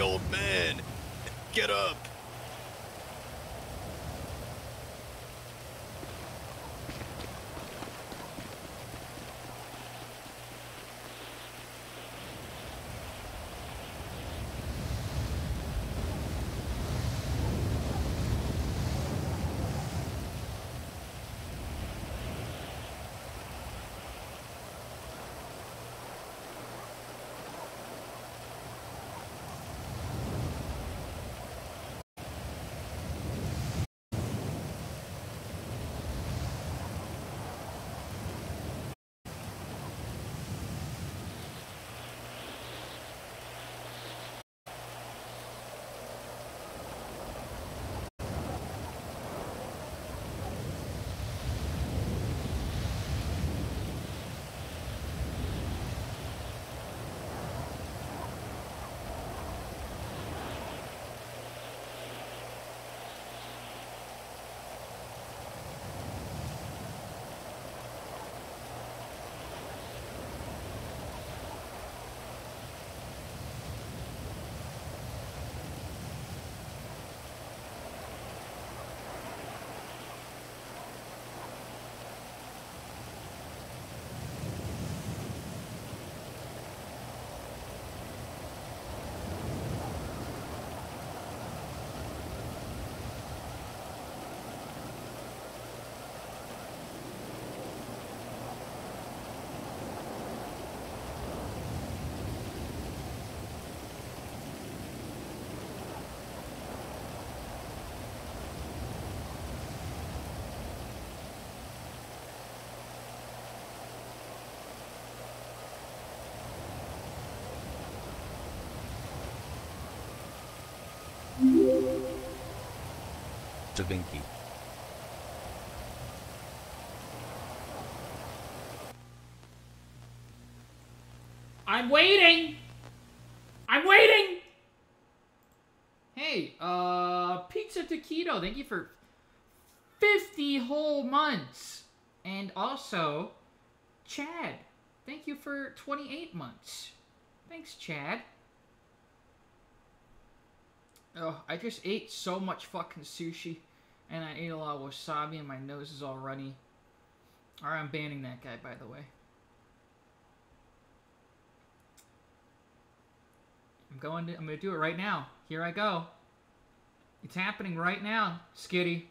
Old man, get up. Vinci. I'm waiting. I'm waiting. Hey, uh, Pizza Taquito, thank you for 50 whole months. And also, Chad, thank you for 28 months. Thanks, Chad. Oh, I just ate so much fucking sushi, and I ate a lot of wasabi, and my nose is all runny. Alright, I'm banning that guy, by the way. I'm going to, I'm gonna do it right now. Here I go. It's happening right now, Skitty.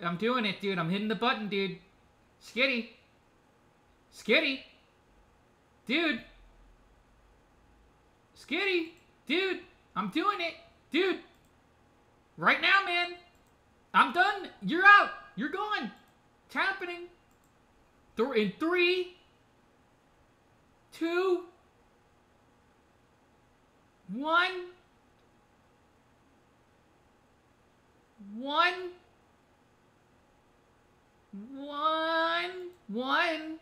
I'm doing it, dude. I'm hitting the button, dude. Skitty. Skitty. Dude. Skitty. Dude. I'm doing it. Dude. Right now, man. I'm done. You're out. You're gone. It's happening. Th- in three, two, one, one, one, one,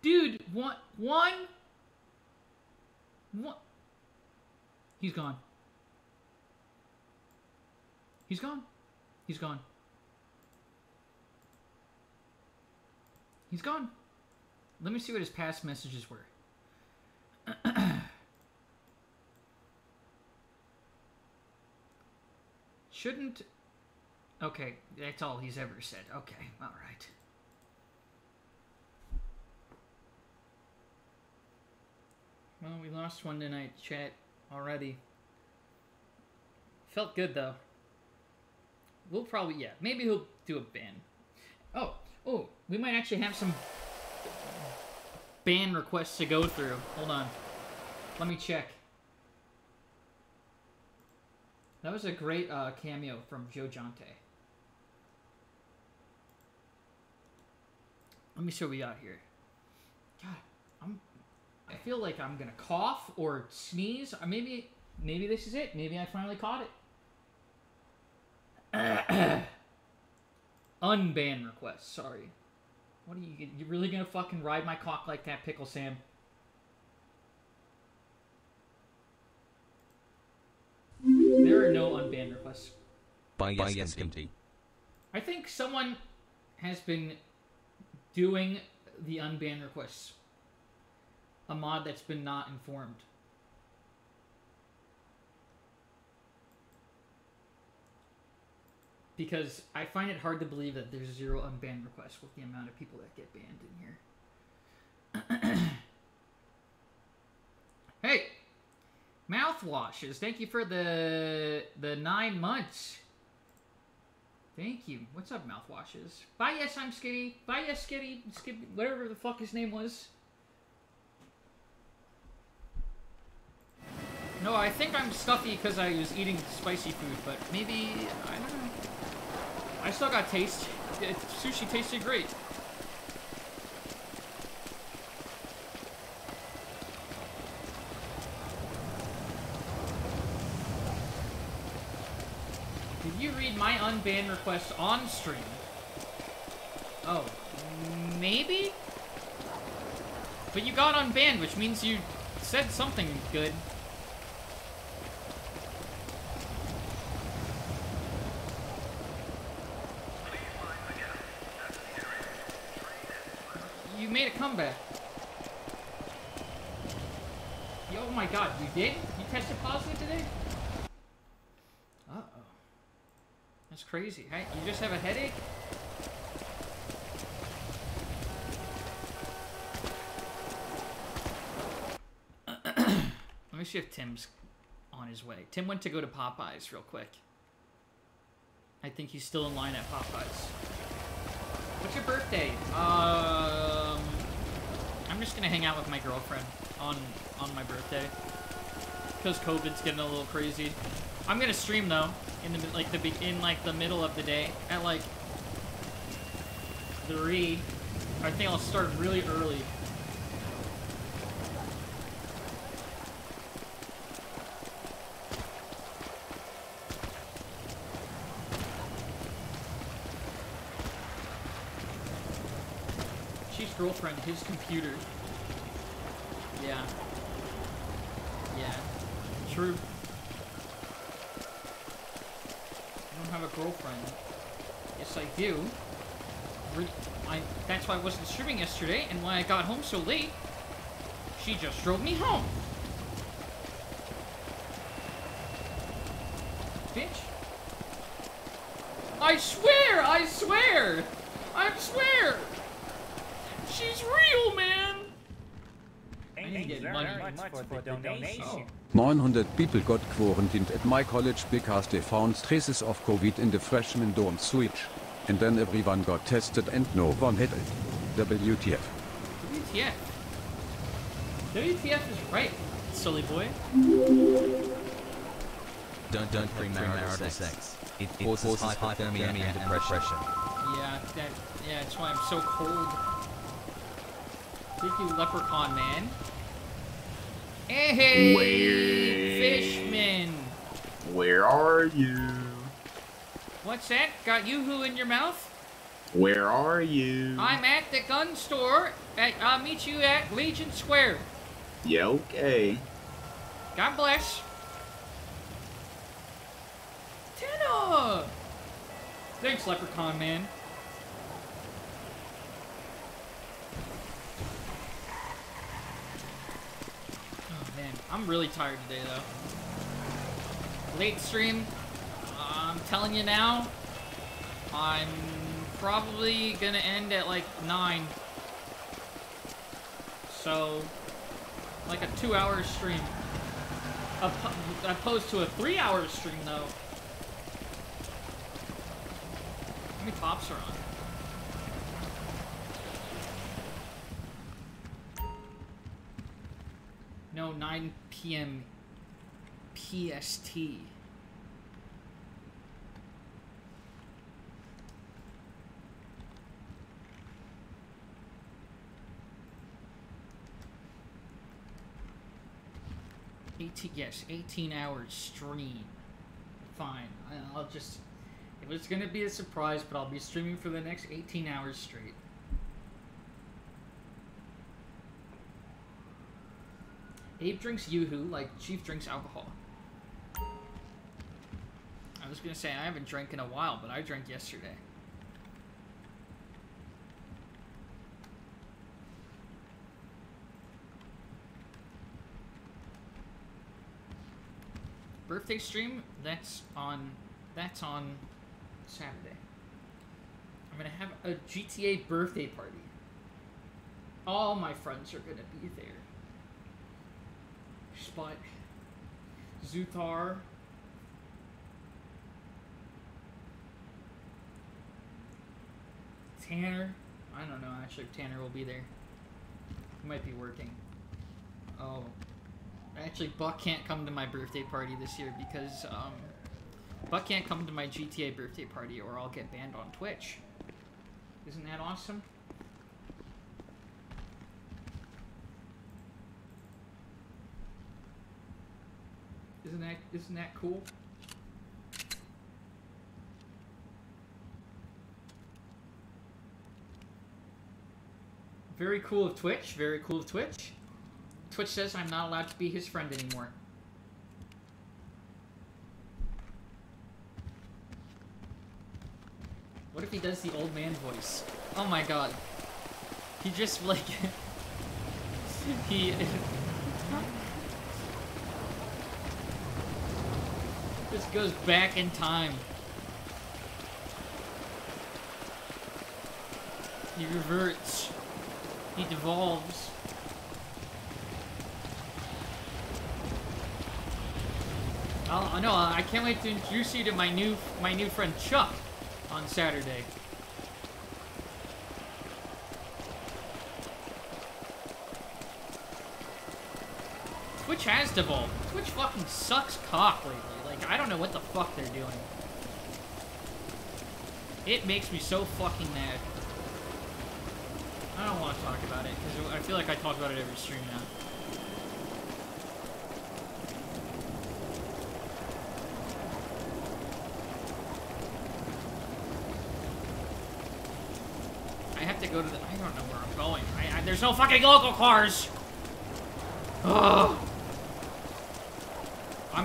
dude, one, one, one. He's gone. He's gone. He's gone. He's gone. Let me see what his past messages were. Shouldn't. Okay, that's all he's ever said. Okay, alright. Well, we lost one tonight, chat, already. Felt good, though. We'll probably, yeah, maybe he'll do a ban. Oh, oh, we might actually have some ban requests to go through. Hold on. Let me check. That was a great uh, cameo from Joe Jonte. Let me see what we got here. God, I'm. I feel like I'm gonna cough or sneeze. Or maybe, maybe this is it. Maybe I finally caught it. Unban request. Sorry. What are you? You really gonna fucking ride my cock like that, Pickle Sam? There are no unbanned requests. By SMT. I think someone has been doing the unbanned requests. A mod that's been not informed. Because I find it hard to believe that there's zero unbanned requests with the amount of people that get banned in here. hey! Mouthwashes, thank you for the the nine months. Thank you. What's up, mouthwashes? Bye, yes, I'm Skitty. Bye, yes, Skitty. Skitty. Whatever the fuck his name was. No, I think I'm stuffy because I was eating spicy food, but maybe, I don't know. I still got taste. Sushi tasted great. Did you read my unbanned request on stream? Oh, maybe? But you got unbanned, which means you said something good. You made a comeback. Oh my god, you did? You tested positive today? Uh-oh. That's crazy. Hey, you just have a headache? Let me see if Tim's on his way. Tim went to go to Popeyes real quick. I think he's still in line at Popeyes. What's your birthday? Um, I'm just gonna hang out with my girlfriend on on my birthday because COVID's getting a little crazy. I'm gonna stream though in the like the in like the middle of the day at like three. I think I'll start really early. Girlfriend his computer. Yeah. Yeah. True. I don't have a girlfriend. Yes, I do. I, that's why I wasn't streaming yesterday, and why I got home so late. She just drove me home. Bitch. I swear, I swear! I swear! She's real, man! I need to for the donation. Oh. 900 people got quarantined at my college because they found traces of COVID in the freshman dorm switch. And then everyone got tested and no one had it. WTF. WTF. WTF is right, silly boy. Don't don't premarital sex. It, it causes hypothermia and depression. Yeah, that, yeah, that's why I'm so cold. Thank you, Leprechaun Man. Hey, Wait. Fishman. Where are you? What's that? Got yoo-hoo in your mouth? Where are you? I'm at the gun store. At, I'll meet you at Legion Square. Yeah, okay. God bless. Tina! Thanks, Leprechaun Man. I'm really tired today though. Late stream. I'm telling you now. I'm probably gonna end at like 9. So, like a two hour stream. Oppo- Opposed to a three hour stream though. How many pops are on? 9 p.m. PST. Eighteen, yes, eighteen hours stream. Fine, I'll just. It was gonna be a surprise, but I'll be streaming for the next eighteen hours straight. Abe drinks yoo-hoo like Chief drinks alcohol. I was gonna say I haven't drank in a while, but I drank yesterday. Birthday stream, that's on that's on Saturday. I'm gonna have a GTA birthday party. All my friends are gonna be there. Spot Zuthar. Tanner. I don't know actually if Tanner will be there. He might be working. Oh. Actually, Buck can't come to my birthday party this year because um, Buck can't come to my GTA birthday party or I'll get banned on Twitch. Isn't that awesome? Isn't that isn't that cool? Very cool of Twitch. Very cool of Twitch. Twitch says I'm not allowed to be his friend anymore. What if he does the old man voice? Oh my god. He just like he just goes back in time. He reverts. He devolves. Oh no! I can't wait to introduce you to my new my new friend Chuck on Saturday. Twitch has devolved. Twitch fucking sucks cock lately. Like I don't know what the fuck they're doing. It makes me so fucking mad. I don't want to talk about it because I feel like I talk about it every stream now. I have to go to the. I don't know where I'm going. I, I, there's no fucking local cars. Ugh.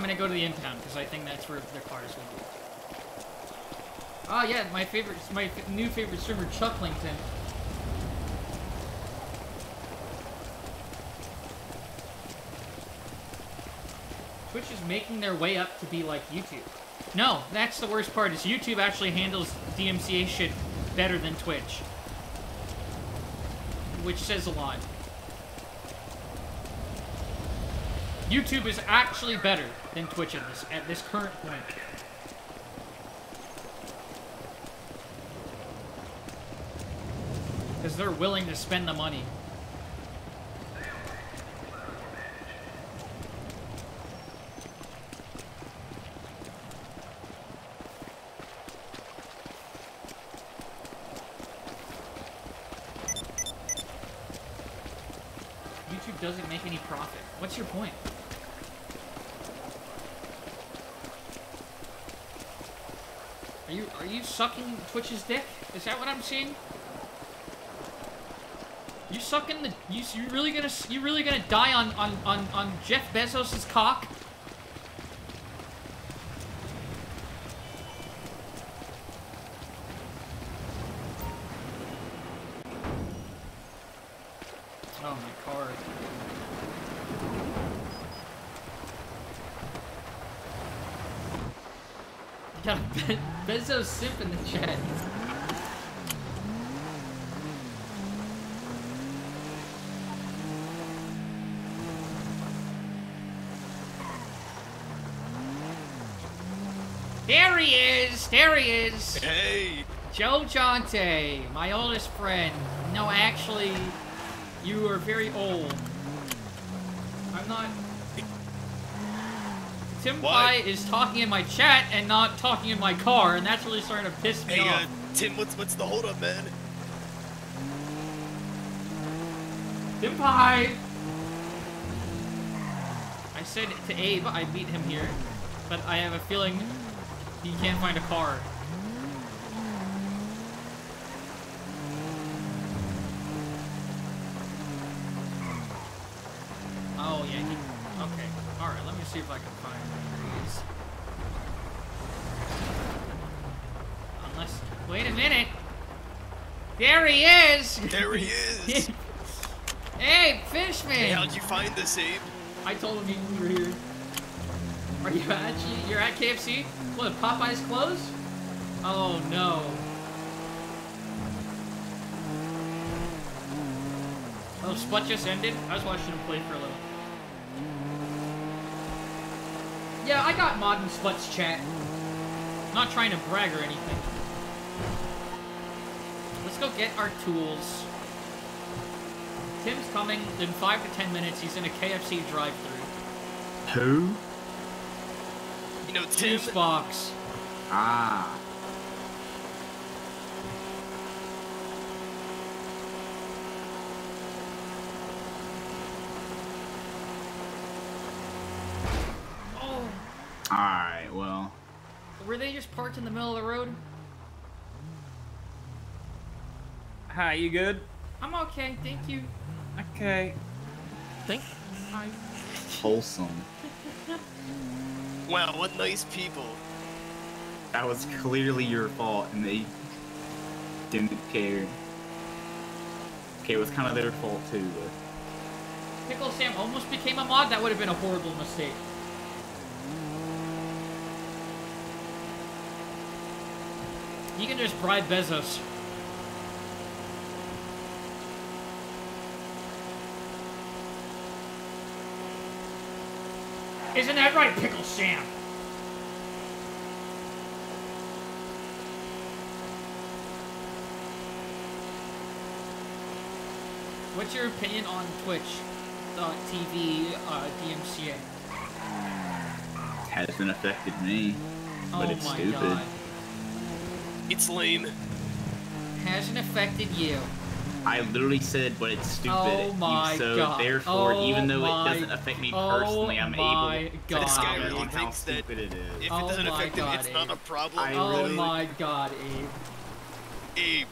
Gonna go to the in-town because I think that's where the cars will be. Oh yeah, my favorite, my new favorite streamer, Chucklington. Twitch is making their way up to be like YouTube. No, that's the worst part. Is YouTube actually handles DMCA shit better than Twitch, which says a lot. YouTube is actually better than Twitch at this at this current point. Because they're willing to spend the money. YouTube doesn't make any profit. What's your point? Are you are you sucking Twitch's dick? Is that what I'm seeing? You sucking the you you really gonna you really gonna die on on on on Jeff Bezos's cock? Oh my card. You got a Be Simp in the chat. There he is! There he is! Hey, Joe Jonte, my oldest friend. No, actually, you are very old. Tim What? Pie is talking in my chat and not talking in my car, and that's really starting to piss me hey, uh, off. Tim, what's what's the holdup, man? Tim Pie! I said to Abe I beat him here, but I have a feeling he can't find a car. There he is. hey, Fishman! hey, how'd you find this, Abe? I told him you were here. Are you actually, you're at KFC? What, Popeye's closed? Oh no. Oh, Splut just ended? I was watching him play for a little. Yeah, I got mod in Splut's chat. I'm not trying to brag or anything. Let's go get our tools. Tim's coming in five to ten minutes. He's in a KFC drive-through. Who? You know, Tim. Tim's box. Ah. Oh, Alright, well. were they just parked in the middle of the road? Hi, you good? I'm okay, thank you. Okay. Thank. I. Wholesome. Wow, what nice people. That was clearly your fault, and they didn't care. Okay, it was kind of their fault too, but Pickle Sam almost became a mod. That would have been a horrible mistake. You can just bribe Bezos. Isn't that right, Pickle Sam? What's your opinion on Twitch uh, TV uh, DMCA? hasn't affected me. But oh it's stupid. god. It's lame. Hasn't affected you. I literally said, but it's stupid. Oh my so god. therefore, Oh even though my- it doesn't affect me oh personally, I'm able god. to This guy comment really on how thinks that stupid it is. If Oh it doesn't my affect him, God, it's not a problem. I Oh really- my god, Abe. Abe,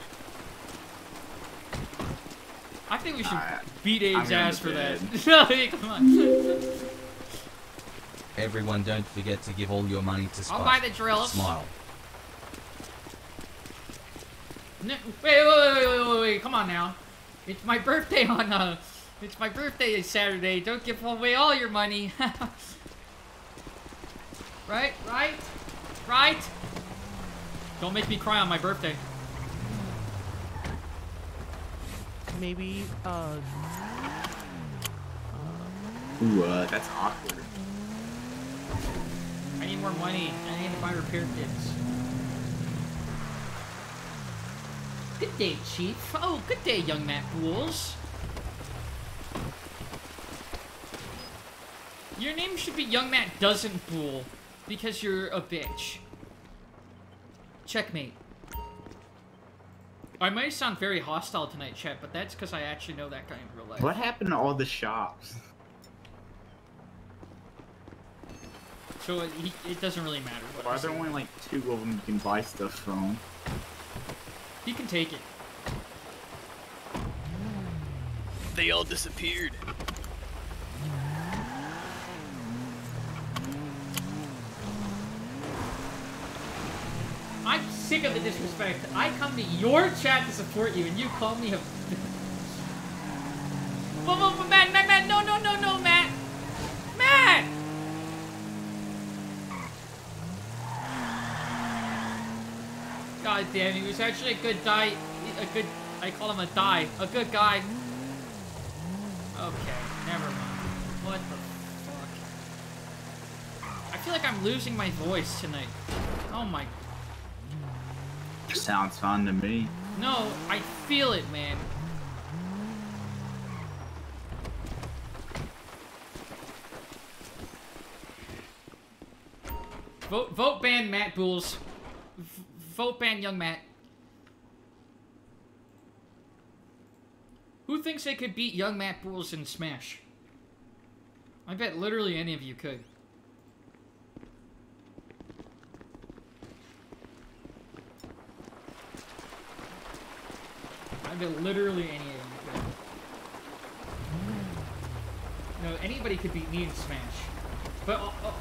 I think we should Alright. beat Abe's going ass for that. Come on. Everyone don't forget to give all your money to Spot. I'll buy the drills. Smile. No, wait, wait, wait, wait, wait, wait, wait, come on now. It's my birthday on, uh, it's my birthday is Saturday. Don't give away all your money. right, right, right. Don't make me cry on my birthday. Maybe, uh, Ooh, uh, that's awkward. I need more money. I need to buy repair kits. Good day, Chief. Oh, good day, young Matt Pools. Your name should be Young Matt Doesn't Pool, because you're a bitch. Checkmate. I might sound very hostile tonight, Chet, but that's because I actually know that guy in real life. What happened to all the shops? So it, it doesn't really matter Why are there only like two of them you can buy stuff from? You can take it. They all disappeared. I'm sick of the disrespect. I come to your chat to support you, and you call me a. Whoa, Matt, God damn, he was actually a good guy. A good, I call him a die. A good guy. Okay, never mind. What the fuck? I feel like I'm losing my voice tonight. Oh my Sounds fun to me. no, I feel it, man. Vote, vote ban Matt Bulls. Vote ban young Matt. Who thinks they could beat young Matt Bulls in Smash? I bet literally any of you could. I bet literally any of you could. No, anybody could beat me in Smash. But, oh, oh,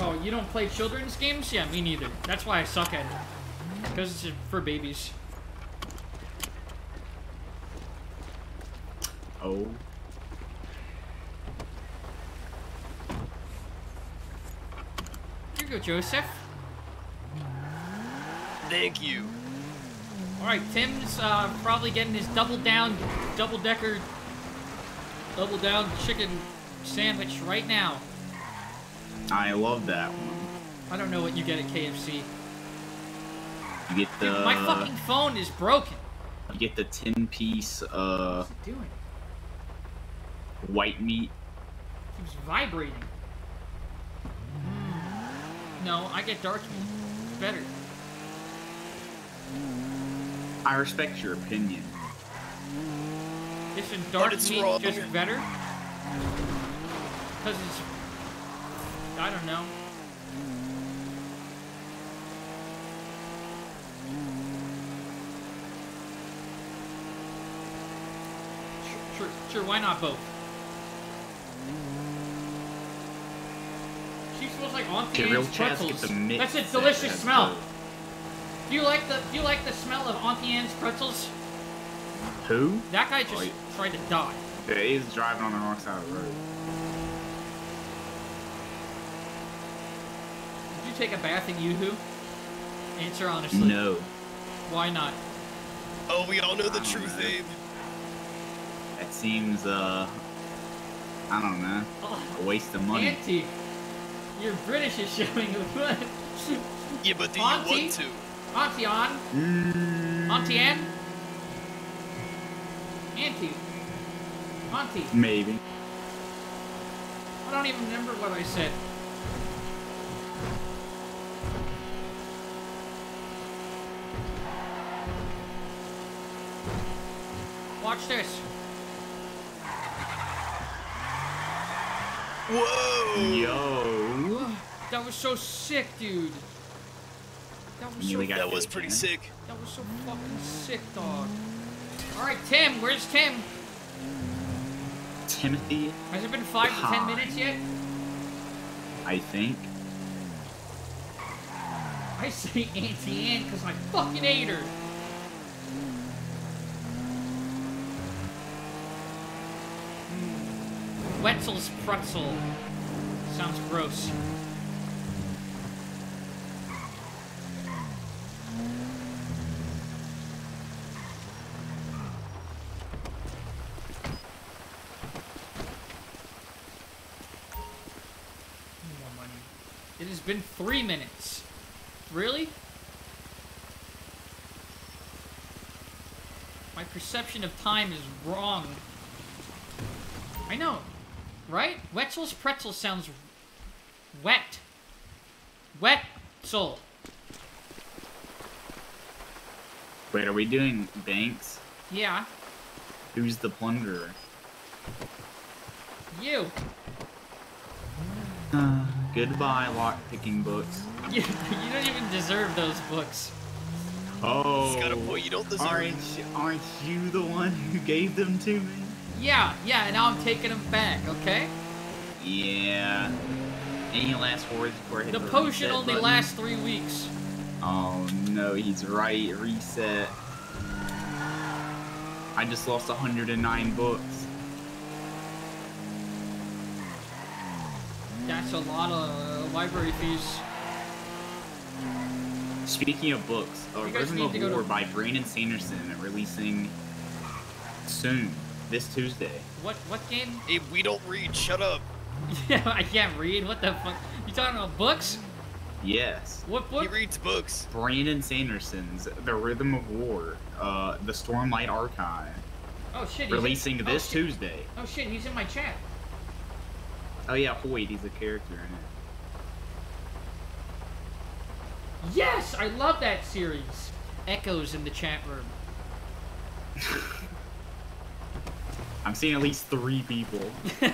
oh, you don't play children's games? Yeah, me neither. That's why I suck at it. Because it's for babies. Oh. Here you go, Joseph. Thank you. Alright, Tim's uh, probably getting his double down, double decker, double down chicken sandwich right now. I love that one. I don't know what you get at KFC. You get the Dude, my fucking phone is broken. you get the ten piece uh What's it doing? white meat. It keeps vibrating. No, I get dark meat. It's better. I respect your opinion. Isn't dark it's meat wrong. just better? Because it's... I don't know. Sure, sure, sure, why not both? She smells like Auntie Okay, real Anne's pretzels. the. That's a delicious that's smell. dope. Do you like the Do you like the smell of Auntie Anne's pretzels? Who? That guy just Oh, yeah. tried to die. Yeah, he's driving on the wrong side of the road. Did you take a bath in Yoo-Hoo? Answer honestly. No. Why not? Oh, we all know the I truth. Abe. That seems uh I don't know. A waste of money. Auntie, your British is showing. What? Yeah, but do you Auntie? want to? Auntie Anne? Mm, Auntie Anne? Auntie. Auntie. Maybe. I don't even remember what I said. Watch this. Whoa! Yo. That was so sick, dude. That was so That was pretty again. sick. That was so fucking sick, dog. Alright, Tim, where's Tim? Timothy, Has it been five to ten minutes yet? I think. I say Auntie Anne because I fucking ate her. Wetzel's pretzel. Sounds gross. It has been three minutes. Really? My perception of time is wrong. I know, right? Wetzel's pretzel sounds wet. Wetzel. Wait, are we doing banks? Yeah, Who's the plunderer? you. Uh, goodbye, lock picking books. You, you don't even deserve those books. Oh, He's got a point you don't deserve. aren't aren't you the one who gave them to me? Yeah, yeah, and now I'm taking him back, okay? Yeah. Any last words before The the potion only button? lasts three weeks. Oh no, he's right. Reset. I just lost 109 books. That's a lot of library fees. Speaking of books, uh, guys Rhythm of to- War by Brandon Sanderson releasing soon, this Tuesday. What what game? Hey, we don't read. Shut up. Yeah, I can't read. What the fuck? You talking about books? Yes. What book? He reads books. Brandon Sanderson's The Rhythm of War, uh, the Stormlight Archive, Oh shit! he's in- releasing oh, this shit. Tuesday. Oh shit! He's in my chat. Oh yeah, Hoid, he's a character in it. Yes, I love that series. Echoes in the chat room. I'm seeing at least three people. You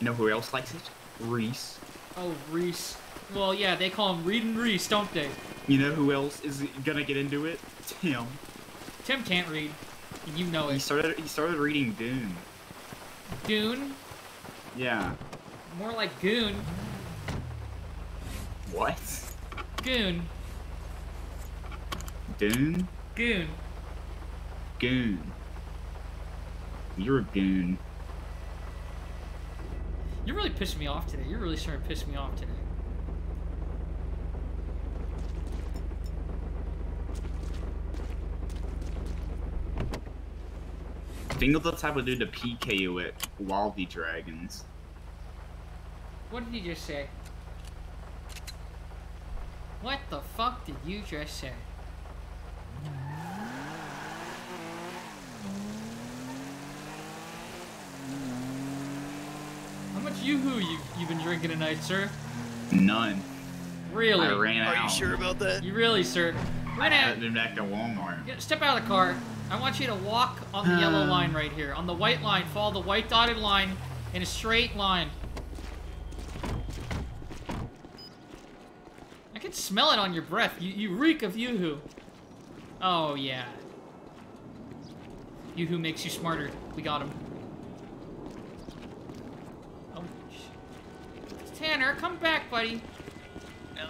know who else likes it? Reese. oh, Reese. Well, yeah, they call him Reed and Reese, don't they? You know who else is gonna get into it? Tim. Tim can't read. and You know it. He started. He started reading Dune. Dune. Yeah. More like Goon. What? Goon. Dune? Goon. Goon. You're a goon. You're really pissing me off today. You're really starting to piss me off today. Think of the type do dude to PKO while the dragons. What did you just say? What the fuck did you just say? How much you, you've been drinking tonight, sir? None. Really? I ran Are out. you sure about that? You really, sir? I Right now, had been back to Walmart. Yeah, step out of the car. I want you to walk on the yellow uh. line right here. On the white line, follow the white dotted line in a straight line. I can smell it on your breath. You, you reek of Yoo-Hoo. Oh, yeah. Yoo-Hoo makes you smarter. We got him. Oh, sh- Tanner, come back, buddy. No.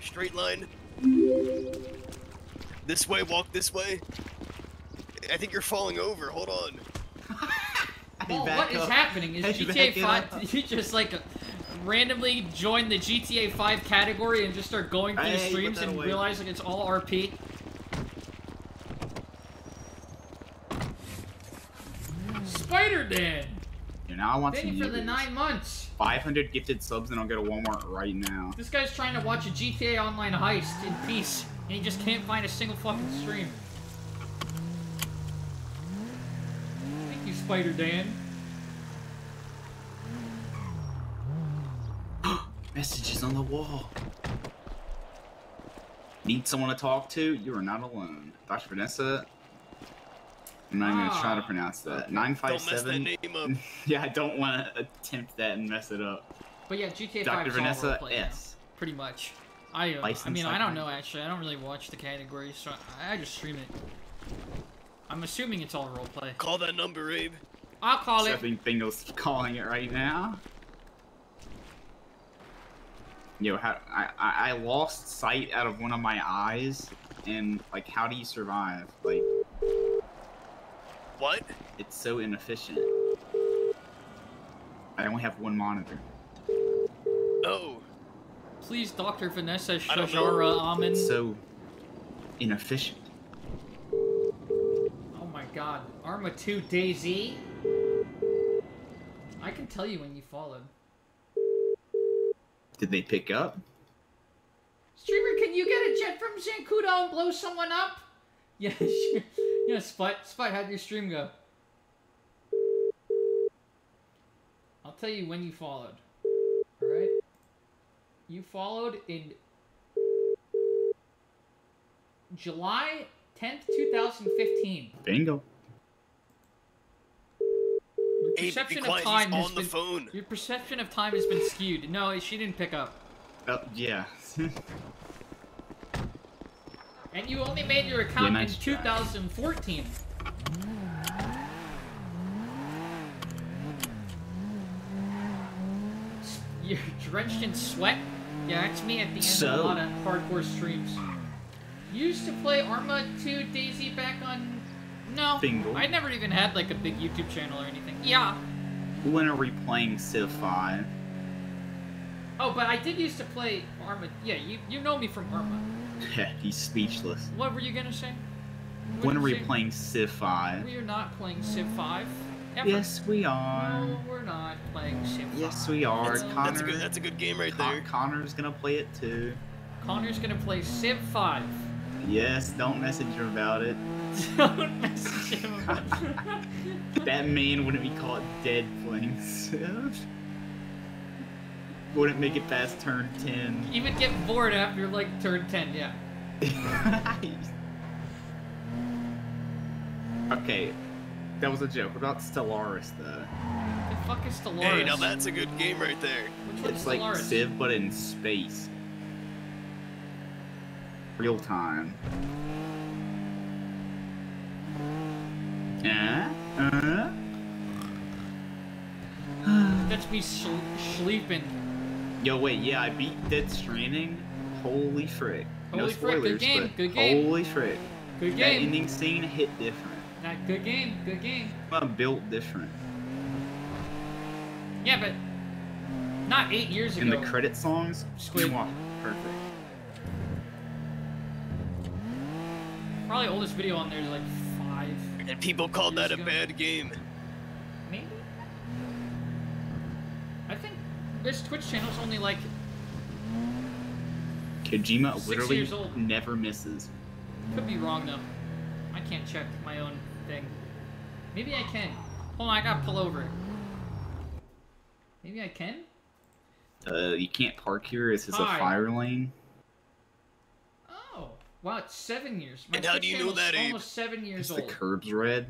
Straight line. This way, walk this way. I think you're falling over. Hold on. Well, back what is up. happening is Hey, GTA 5. up. You just like randomly join the GTA 5 category and just start going through the Hey, streams and away. realize like it's all RP. Mm. Spider Know, I want Thank some you for the nine months. 500 gifted subs and I'll go to Walmart right now. This guy's trying to watch a GTA Online heist in peace, and he just can't find a single fucking stream. Thank you, Spider Dan. Messages on the wall. Need someone to talk to? You are not alone. Dr. Vanessa? I'm not even gonna try to Ah. pronounce that. Don't mess that 957? name up. yeah, I don't want to attempt that and mess it up. But yeah, GTA 5 Dr. all Vanessa roleplay now, S. Pretty much. I, uh, I mean, I don't know actually. I don't really watch the categories, so I, I just stream it. I'm assuming it's all roleplay. Call that number, Abe. I'll call it. Stepping Bingo's calling it right now. Yo, how, I, I I lost sight out of one of my eyes, and like, how do you survive? Like, What? it's so inefficient. I only have one monitor. Oh, Please, Dr. Vanessa I don't know. Shajara Amin. It's so inefficient. Oh my god. Arma 2 DayZ? I can tell you when you followed. Did they pick up? Streamer, can you get a jet from Zancudo and blow someone up? Yeah, sure. Yeah, Spot. Spot, how'd your stream go? I'll tell you when you followed. Alright? You followed in July 10th, 2015. Bingo. Your Abe, be of time He's has on the phone. your perception of time has been skewed. No, she didn't pick up. Oh yeah. And you only made your account nice in try. 2014. You're drenched in sweat? Yeah, that's me at the end of a lot of hardcore streams. You used to play Arma 2 DayZ back on... No, Bingo. I never even had like a big YouTube channel or anything. Yeah. when are we playing Civ 5? Oh, but I did used to play Arma... Yeah, you, you know me from Arma. He's speechless. What were you gonna say? What When did are we say? playing Civ 5? We are not playing Civ 5. Ever. Yes, we are. No, we're not playing Civ 5. Yes, we are. No. Connor, That's a good. That's a good game right Con- there. Connor's gonna play it too. Connor's gonna play Civ 5. Yes, don't message him about it. Don't message him. That man wouldn't be caught dead playing Civ. Wouldn't make it past turn 10. you would get bored after like turn 10, yeah. okay, that was a joke. What about Stellaris though? The fuck is Stellaris? Hey, now that's a good game right there. Which It's like Stellaris? Civ but in space. Real time. Uh, uh. That's me sh- sleeping. Yo, wait, yeah, I beat Death Stranding. Holy frick. no Holy frick, good game, good game. Holy frick. Good That ending scene hit different. Nah, good game, good game. Uh, built different. Yeah, but not eight years And ago. the credit songs, Squid. mwah, perfect. Probably oldest video on there is like five. And people called Years that a ago. bad game. Maybe. I think this Twitch channel's only like Kojima Six literally years old. never misses. Could be wrong though. I can't check my own thing. Maybe I can. Hold on, I gotta pull over. Maybe I can? Uh, you can't park here. This is a fire lane. Oh. Wow, it's seven years. My And how do you know that, Abe? almost seven years Is the old. curbs red?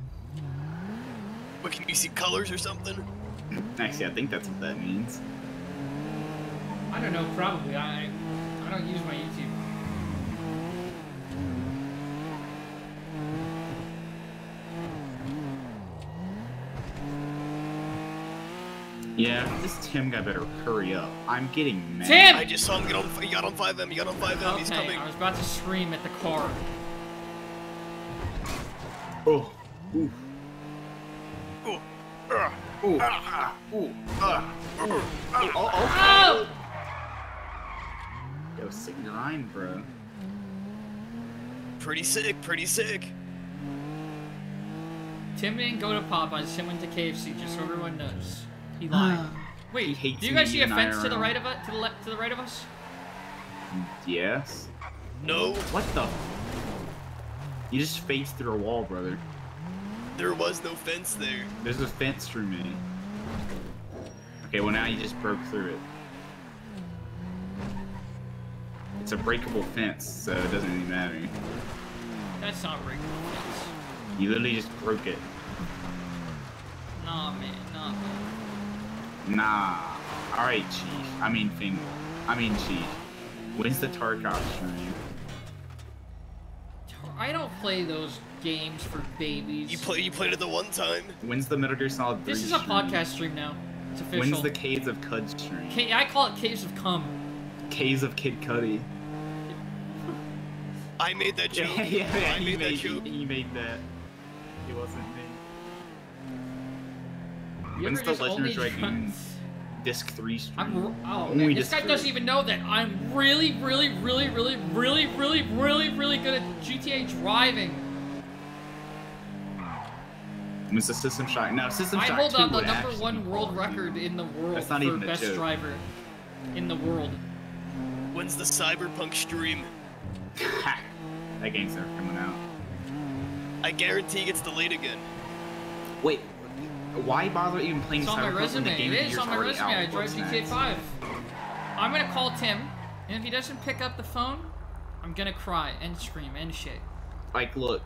What can you see colors or something? Actually, I think that's what that means. I don't know, probably. I I don't use my YouTube. Yeah, this Tim guy better hurry up. I'm getting mad. Tim! I just saw him get on. He got on FiveM. He got on FiveM. He's coming. I was about to scream at the car. Oh, ooh, Ooh. Ugh. ooh, Ah. ooh, ah, ooh. Oh, oh, Oh! Yo, sick grind, bro. Pretty sick. Pretty sick. Tim didn't go to Popeyes. Tim went to KFC. Just so everyone knows, he lied. Wait, He hates do you guys me see a fence to the right of us? To the left? To the right of us? Yes. No, What the? You just faced through a wall, brother. there was no fence there. There's a fence through me. Okay, well now you just broke through it. It's a breakable fence, so it doesn't really matter. That's not breakable fence. You literally just broke it. Nah, man, nah, man. Nah. Alright, Chief. I mean, Finger. I mean, Chief. When's the Tarkov stream? I don't play those games for babies. You play. You played it the one time. When's the Metal Gear Solid 3 This is a stream? podcast stream now. It's official. When's the Caves of Qud stream? Ca- I call it Caves of Cum. Caves of Kid Cudi. I made that joke. Yeah, yeah, yeah. I He made that joke. he made that. It wasn't me. You When's the just Legend of Dragoon Disc 3 stream? I'm. Oh Only man, this disc guy three. doesn't even know that I'm really, really, really, really, really, really, really, really good at GTA driving. When's the System Shock? No, System I hold 2 on the number one world record in the world That's not for even a best joke. driver in the world. When's the Cyberpunk stream? that game's never coming out. I guarantee it gets delayed again. Wait, why bother even playing It's on my Cyberpunk when resume. the game of the is year's on my resume. I drive What's GTA next? 5. I'm gonna call Tim, and if he doesn't pick up the phone, I'm gonna cry and scream and shit. Like, look,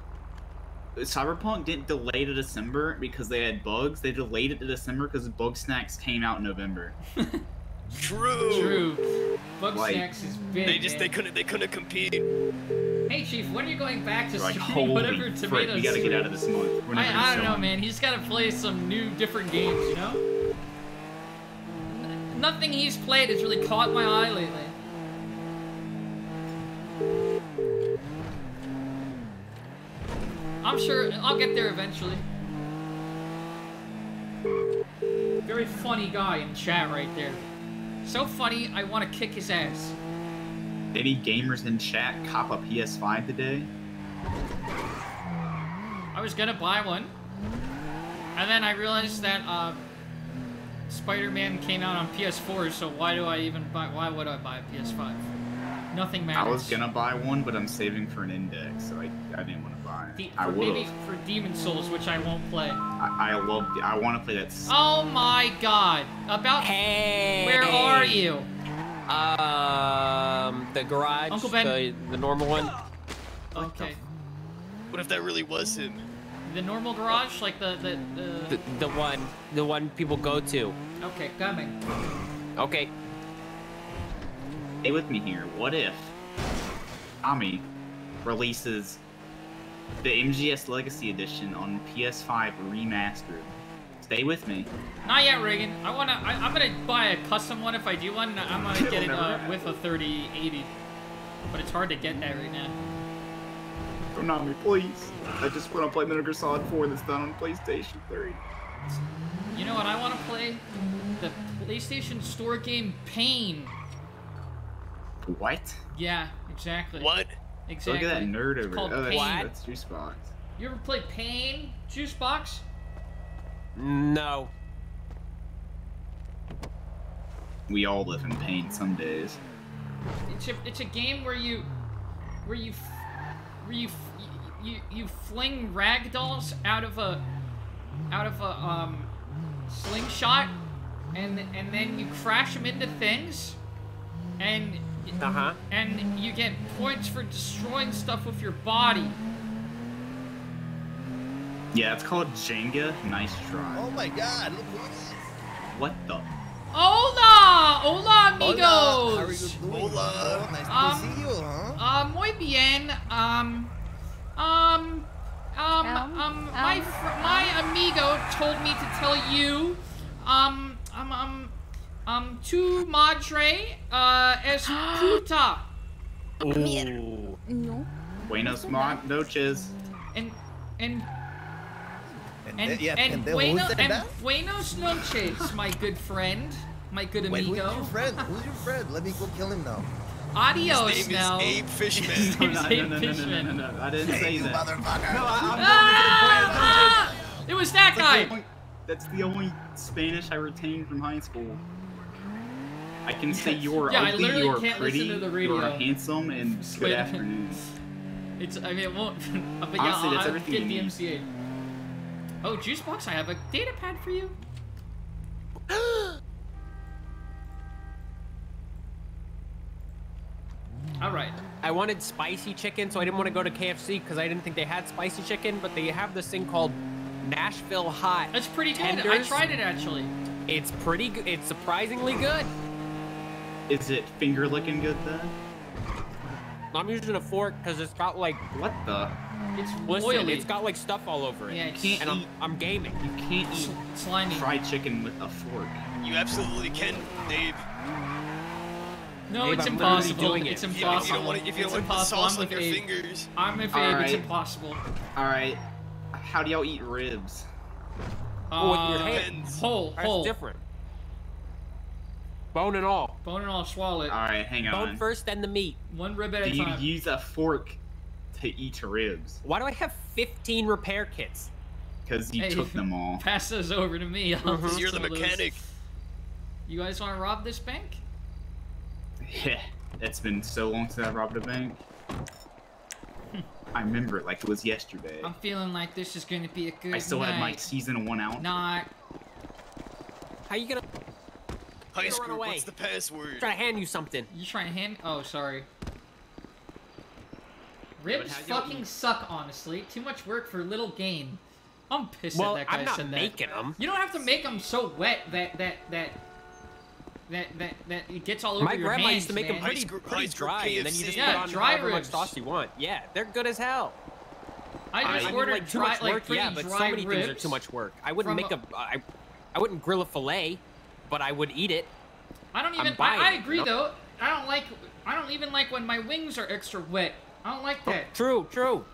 Cyberpunk didn't delay to December because they had bugs. They delayed it to December because Bugsnax came out in November. True. True. Bug Like, Snacks is big. They just they couldn't they couldn't compete. Hey Chief, when are you going back to like, stream whatever tomatoes? frick, we gotta get out of this month. We're I, I don't know, man. He's got to play some new, different games, you know? N- nothing he's played has really caught my eye lately. I'm sure I'll get there eventually. Very funny guy in chat right there. So funny, I want to kick his ass. Any gamers in chat cop a PS5 today? I was gonna buy one, and then I realized that uh, Spider-Man came out on PS4, so why do I even buy? Why would I buy a PS5? Nothing matters. I was gonna buy one, but I'm saving for an index, so I, I didn't want to buy it. De- I for would maybe for Demon's Souls, which I won't play. I, I love. I want to play that. Oh my God! About Hey. where are you? Um, the garage. Uncle Ben. The, the normal one. Okay, What if that really was him? the normal garage, like the the, the... The, the one. The one people go to. Okay, coming. Okay. Stay with me here. What if Tommy releases the MGS Legacy Edition on PS5 remastered? Stay with me. Not yet, Reagan. I wanna. I, I'm gonna buy a custom one if I do one. and I'm gonna get it uh, with a 3080, but it's hard to get that right now. Don't knock me, please. I just want to play Metal Gear Solid 4 that's done on PlayStation 3. You know what I want to play? The PlayStation Store game Pain. What? Yeah, exactly. What? Exactly. Look at that nerd It's over there. Oh, that's, that's Juicebox. You ever play Pain? Juicebox? No. We all live in pain some days. It's a it's a game where you where you where you you you fling ragdolls out of a out of a um slingshot and and then you crash them into things and Uh huh. and you get points for destroying stuff with your body. Yeah, it's called Jenga. Nice try. Oh my god, look who it is. What the? Hola, hola amigos. Hola, how are you doing? Hola. Oh, nice Um, to see you, huh? Uh, muy bien. Um, um, um, Um, um, my um, my amigo told me to tell you, um, um, um, um, tu madre, uh, es puta, Ooh. No. Buenos mo- noches. and and And, and yeah, and, and bueno who's and buenos noches, my good friend, my good Wait, who's your friend? Who's your friend? Let me go kill him now. Adios His name now. is Abe Fishman. His No, name's no, Abe no, no, no, no, Fishman. no, no, I didn't say you that. motherfucker. No, I, I'm Ah! It was that That's the guy. only- That's the only Spanish I retained from high school. I can say you're Yeah, ugly, you're pretty, listen to the you're handsome, and Spanish. good afternoon. It's, I mean, it won't. but yeah, Honestly, I'll, that's I'll everything get you need. DMCA. Oh, Juicebox, I have a data pad for you. All right. I wanted spicy chicken, so I didn't want to go to KFC because I didn't think they had spicy chicken. But they have this thing called Nashville Hot. That's pretty good. I tried it actually. It's pretty good. It's surprisingly good. Is it finger licking good then? I'm using a fork because it's got like What the? It's listen, oily. it's got like stuff all over it. Yeah, it's Can't and I'm. I'm gaming. You can't eat s- slimy. fried chicken with a fork. You absolutely can, Dave. No, Abe, it's I'm literally impossible. doing It's it. If you, impossible. if you don't want, if you it's the impossible. sauce I'm on with your Abe. fingers, I'm with Abe. It's impossible. All right. How do y'all eat ribs? Oh, with your uh, hands. hand. Depends. Whole, That's different. Bone and all. Bone and all, swallow it. All right, hang on. Bone first, then the meat. One rib at Do a you use a fork to eat ribs? Why do I have 15 repair kits? Because you Hey. took them all. Pass those over to me. I'll Mhm. you're the steal those. mechanic. You guys want to rob this bank? Yeah, it's been so long since I robbed a bank. I remember it like it was yesterday. I'm feeling like this is gonna be a good I still night. had my season one out. Not. How you gonna High run school, away. what's the password? try to hand you something? You trying to hand? Oh, sorry. Ribs how y'all fucking suck, honestly. Too much work for little gain. I'm pissed Well, at that guy I'm not said that. making them. You don't have to make them so wet that that that that that that it gets all over My your grandma used to make them man. High pretty, school- pretty high school dry, and then you just Yeah, put on dry however ribs. much sauce you want. Yeah, they're good as hell. I just I- I I mean, ordered like too dry, much work, pretty yeah, but so many things are too much work. I wouldn't make a, I, I wouldn't grill a fillet, but I would eat it. I don't even. I, I agree Nope. though. I don't like. I don't even like when my wings are extra wet. I don't like that. True, true.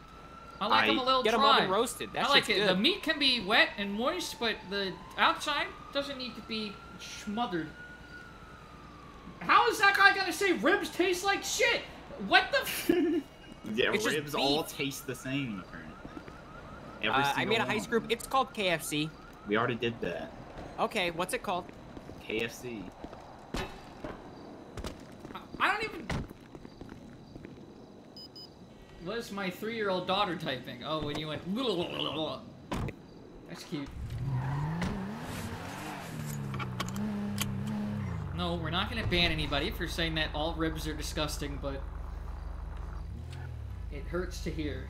I like I- them a little Get them dry. oven roasted. That I like it. good. The meat can be wet and moist, but the outside doesn't need to be smothered. How is that guy gonna say ribs taste like shit? What the? Yeah, It's ribs all taste the same apparently. Every Uh, I made a one heist of group. It's called KFC. We already did that. Okay, what's it called? KFC. I don't even. What is my three-year-old daughter typing? Oh, when you went. That's cute. No, we're not gonna ban anybody for saying that all ribs are disgusting, but it hurts to hear.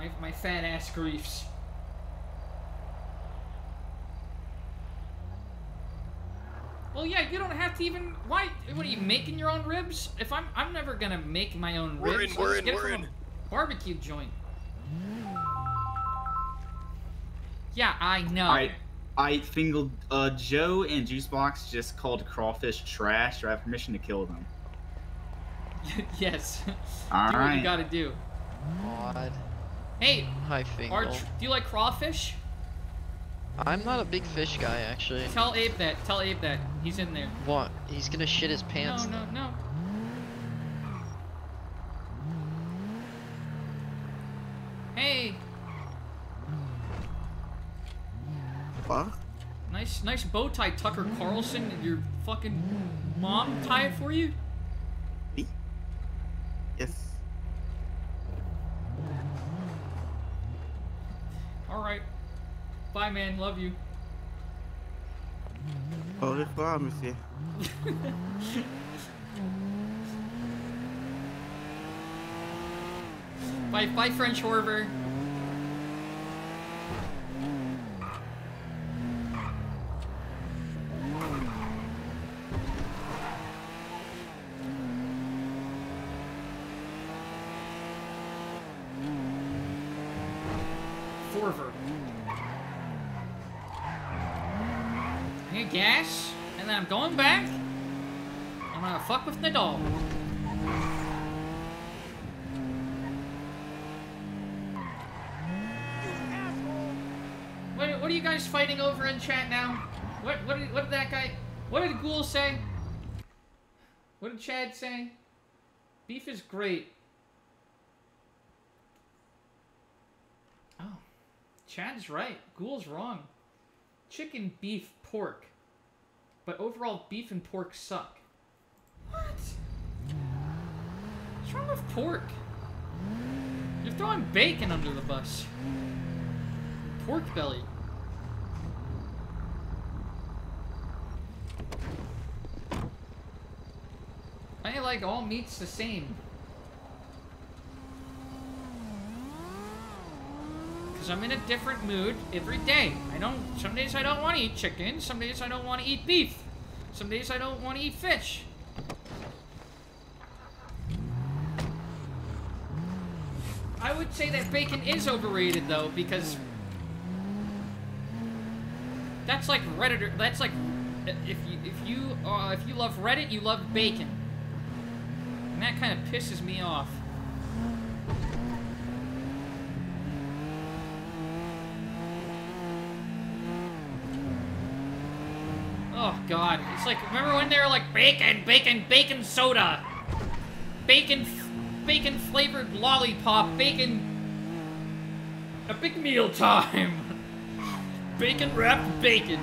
My my fat ass griefs. Well, yeah, you don't have to even. Why? What are you making your own ribs? If I'm, I'm never gonna make my own We're ribs. in, we're in, get we're in. a barbecue joint. Yeah, I know. I I think uh, Joe and Juicebox just called crawfish trash. Do I have permission to kill them? yes. All do what you gotta do. Odd. Hey, Hi, Fingal. Arch, do you like crawfish? I'm not a big fish guy, actually. Tell Abe that. Tell Abe that. He's in there. What? He's gonna shit his pants. No, no, no. Hey, What? nice, nice bow tie, Tucker Carlson. Did your fucking mom tie it for you? Yes. All right. Bye, man. Love you. Au revoir, monsieur. Bye, bye, French Horver. Forver. I get gas, and then I'm going back. I'm gonna fuck with Nadal. What, what are you guys fighting over in chat now? What what did, what did that guy? What did Ghoul say? What did Chad say? Beef is great. Oh, Chad's right. Ghoul's wrong. Chicken, beef, pork. But overall, beef and pork suck. What? What's wrong with pork? You're throwing bacon under the bus. Pork belly. I like all meats the same. I'm in a different mood every day. I don't, some days I don't want to eat chicken, some days I don't want to eat beef. Some days I don't want to eat fish. I would say that bacon is overrated though, because that's like Redditor. That's like if you if you uh, if you love Reddit, you love bacon, and that kind of pisses me off. Oh god, it's like remember when they were like bacon, bacon, bacon soda, bacon, bacon flavored lollipop, bacon. A big meal time. Bacon wrapped bacon.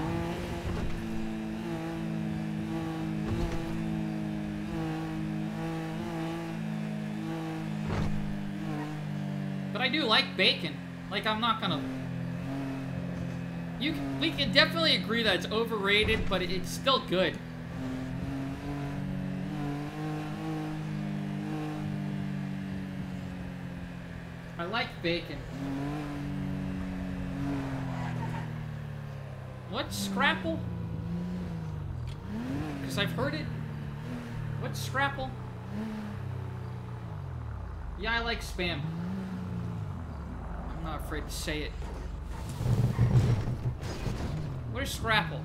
But I do like bacon. Like I'm not gonna. You, we can definitely agree that it's overrated, but it's still good. I like bacon. What's Scrapple? Because I've heard it. What's Scrapple? Yeah, I like spam. I'm not afraid to say it. Scrapple?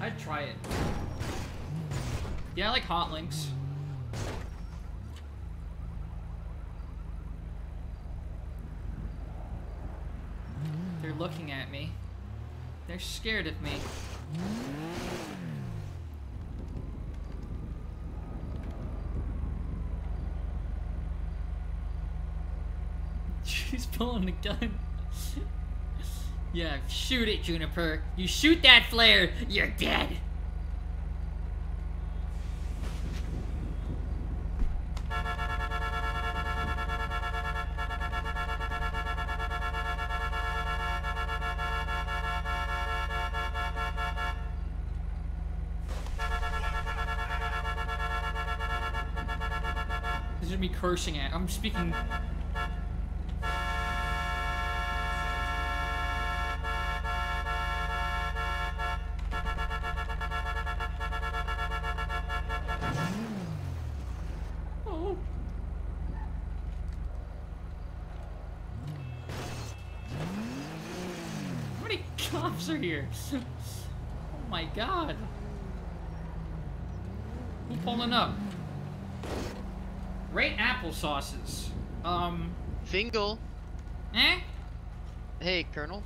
I'd try it. Yeah, I like hot links. They're looking at me. They're scared of me. She's pulling a gun. Yeah, shoot it, Juniper. You shoot that flare, you're dead. This is me cursing at. I'm speaking. Fingal. eh? Hey, Colonel.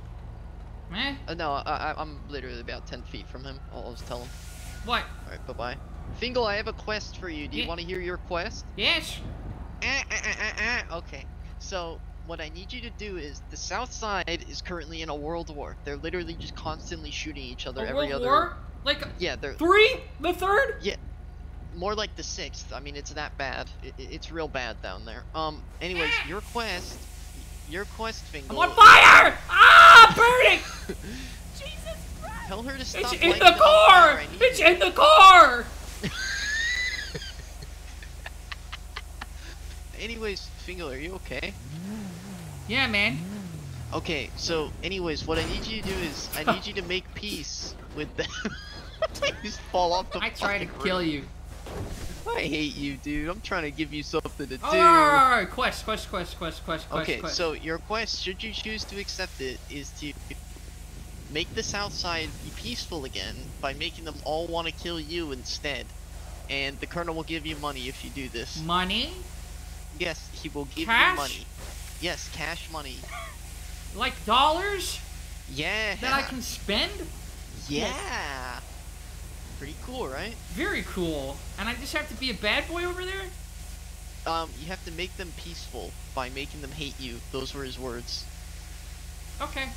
Eh? Uh, no, I, I, I'm literally about 10 feet from him. I'll just tell him. What? Alright, bye-bye. Fingal, I have a quest for you. Do you Yeah. want to hear your quest? Yes? Eh, eh, eh, eh, eh. Okay. So, what I need you to do is, the South Side is currently in a world war. They're literally just constantly shooting each other A every World other... War? Like, Yeah, they're... three? The third? Yeah. More like the sixth. I mean, it's that bad. It, it- it's real bad down there. Um, anyways, your quest... Your quest, Fingal... I'm on fire! Ah, burning! Jesus Christ! Tell her to stop It's in the it on fire. car! It's in the car! Anyways, Fingal, are you okay? Yeah, man. Okay, so anyways, what I need you to do is I need you to make peace with them. Please fall off the I try to fucking kill you. I hate you, dude. I'm trying to give you something to do. Alright. Quest, quest, quest, quest, quest, quest, okay, quest. so your quest, should you choose to accept it, is to make the South Side be peaceful again by making them all want to kill you instead. And the Colonel will give you money if you do this. Money? Yes, he will give Cash? you money. Yes, cash money. Like dollars? Yeah. That I can spend? Yeah. Pretty cool, right? Very cool. And I just have to be a bad boy over there? Um, you have to make them peaceful by making them hate you. Those were his words. Okay.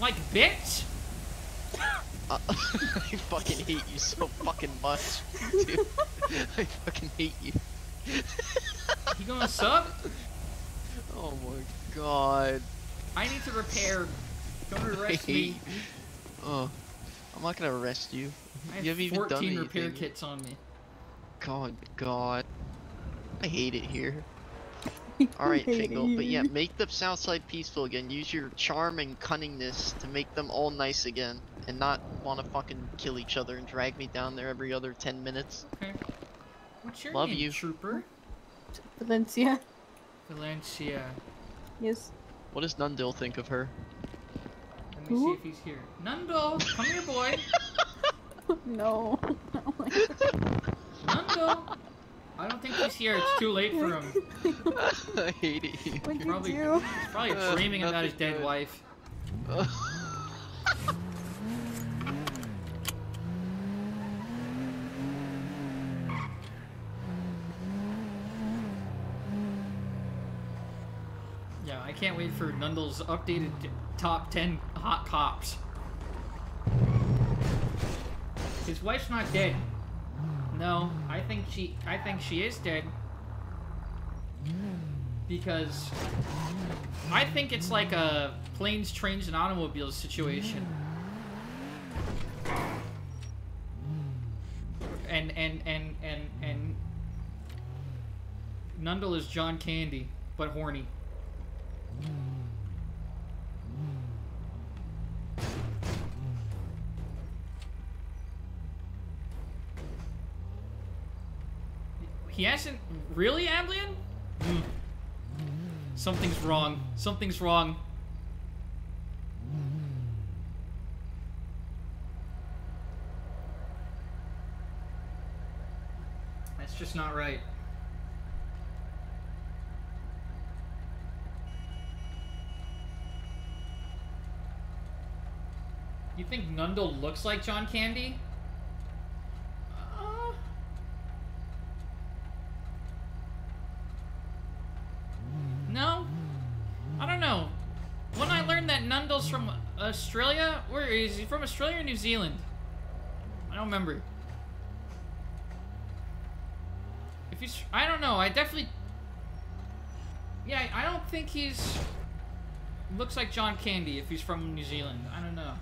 like bitch? Uh, I fucking hate you so fucking much, dude. I fucking hate you. You gonna sub? Oh my god. I need to repair. Don't arrest me. Oh, I'm not gonna arrest you. I you haven't even done 14 repair anything. kits on me. God, God. I hate it here. Alright, Hate Fingal, but yeah, make the south side peaceful again. Use your charm and cunningness to make them all nice again. And not want to fucking kill each other and drag me down there every other 10 minutes. Okay. What's your Love name, you. trooper? Valencia. Valencia. Yes. What does Nundil think of her? Let me see if he's here. Nundo, come here, boy. no. Nundo. I don't think he's here. It's too late for him. I hate it. What'd He's you probably, do? he's probably Uh, dreaming about his dead good. wife. can't wait for Nundle's updated top 10 hot cops. His wife's not dead. No, I think she I think she is dead. Because I think it's like a planes, trains, and automobiles situation. And and and and and Nundle is John Candy, but horny. He hasn't really, Ablian? Hmm. Something's wrong. Something's wrong. That's just not right. You think Nundle looks like John Candy? Uh, no? I don't know. When I learned that Nundle's from Australia, where is he from Australia or New Zealand? I don't remember. If he's, I don't know. I definitely, yeah, I don't think he's looks like John Candy if he's from New Zealand. I don't know.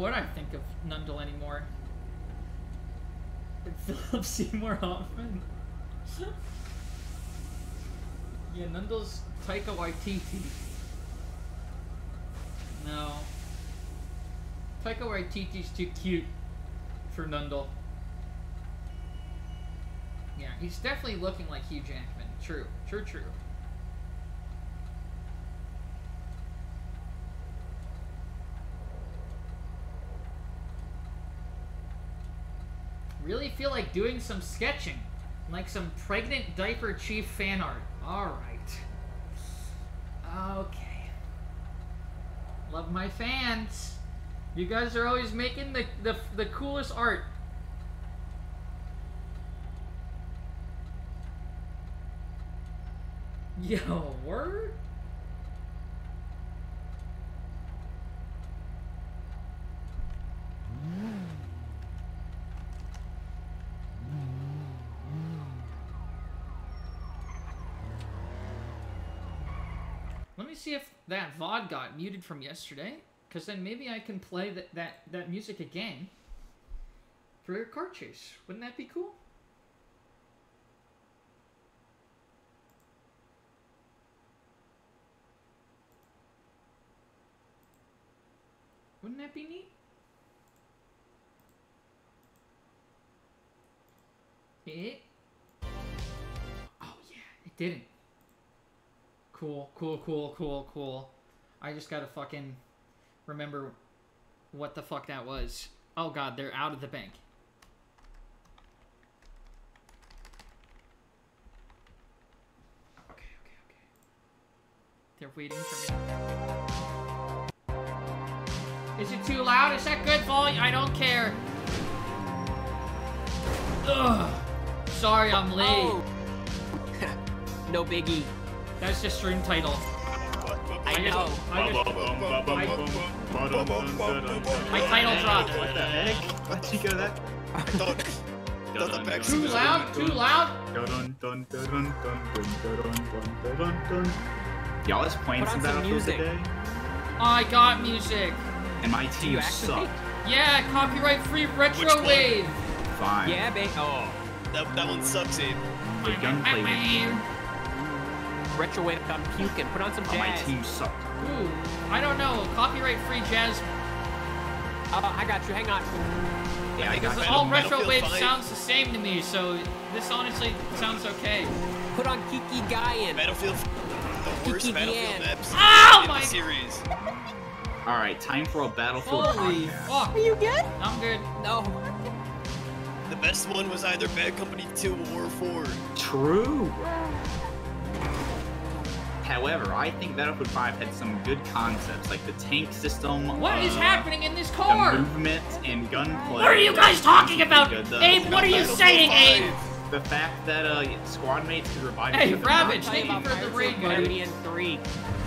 What I think of Nundle anymore. It's Philip Seymour Hoffman. yeah, Nundle's Taika Waititi. No. Taika Waititi's too cute for Nundle. Yeah, he's definitely looking like Hugh Jackman. True, true, true. Really feel like doing some sketching. Like some pregnant diaper chief fan art. Alright. Okay. Love my fans. You guys are always making the, the, the coolest art. Yo, word? Let me see if that VOD got muted from yesterday, because then maybe I can play that, that, that music again for your car chase. Wouldn't that be cool? Wouldn't that be neat? It? Oh yeah, it didn't. Cool, cool, cool, cool, cool. I just gotta fucking remember what the fuck that was. Oh god, they're out of the bank. Okay, okay, okay. They're waiting for me. Is it too loud? Is that good volume? I don't care. Ugh. Sorry, I'm late. Oh. no biggie. That's the stream title. I know. I just, my title dropped. What the heck? Why'd you go that? I thought, thought the back Too loud? Too loud? Y'all is playing some on Battlefield music. today, I got music. and my team actually? sucked. Yeah, copyright free retro wave. Fine. Yeah, babe. Oh, That, that one sucks, Abe. The gunplay was good. retro wave. I'm puking. Put on some but My team sucked. Ooh, I don't know. Copyright free jazz. Uh, I got you. Hang on. Yeah, I got Because you. all Battlefield retro wave five. sounds the same to me, so this honestly sounds okay. Put on Kiki Gayan. Battlefield, the worst Kiki Battlefield Yan. maps Ow, in my- the series. All right, time for a Battlefield Holy podcast. fuck. Are you good? I'm good. No. The best one was either Bad Company 2 or 4. True. However, I think Battlefield 5 had some good concepts, like the tank system. What is uh, happening in this The car? movement and gunplay. What are you guys talking about? Good, uh, Abe, what are you saying, Abe? The fact that uh, squad mates could revive Hey, each other. Ravage, Tell you thank you about for the Pirates raid, buddy. Caribbean 3.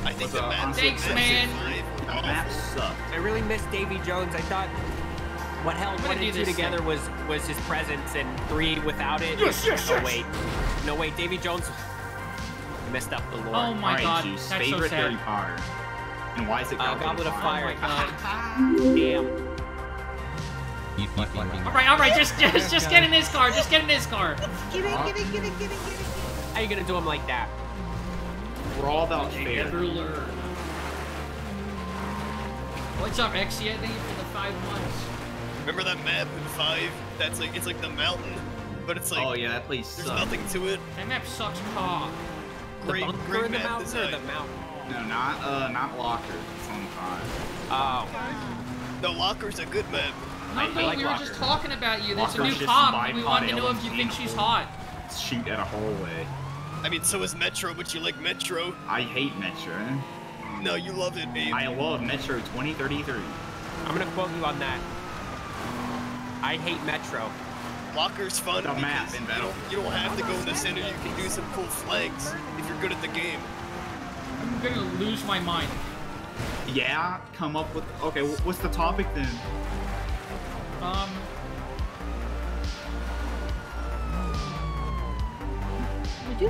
I think Was, the maps Thanks, man. Battlefield 5 The map awful. sucked. I really missed Davy Jones. I thought what held I'm one and two together thing. was was his presence, and three without it. Yes, yes, yes. wait, no wait, Davy Jones messed up the lore. Oh my All right, god, Juice, that's so favorite Harry. Potter. And why is it Uh, Goblet, Goblet of Fire. my. Damn. You fucking Alright, alright, just, just just get in this car, just get in this car. Get in, get in, get in, get in, get in. How you gonna do him like that? We're all about You fair. never learn. What's up, Exia? Thank you for the five months. Remember that map in 5? That's like, it's like the mountain, but it's like, oh yeah, that place there's sucks. nothing to it. That map sucks cock. The Great, bunker great in the mountain or the mountain? No, not uh, not Locker. It's on five. Oh, The Locker's a good map. I- No, I like we were Locker. just talking about you. There's a new just cop, and we wanted to know if you think she's hot. Shoot at a hallway. I mean, so is Metro, but you like Metro. I hate Metro. No, you love it, Abe. I love Metro 2033. I'm gonna quote you on that. I hate Metro. Locker's fun The map in battle. you don't have to go in the center. You can do some cool flanks if you're good at the game. I'm gonna lose my mind. Yeah, come up with. Okay, what's the topic then? Um,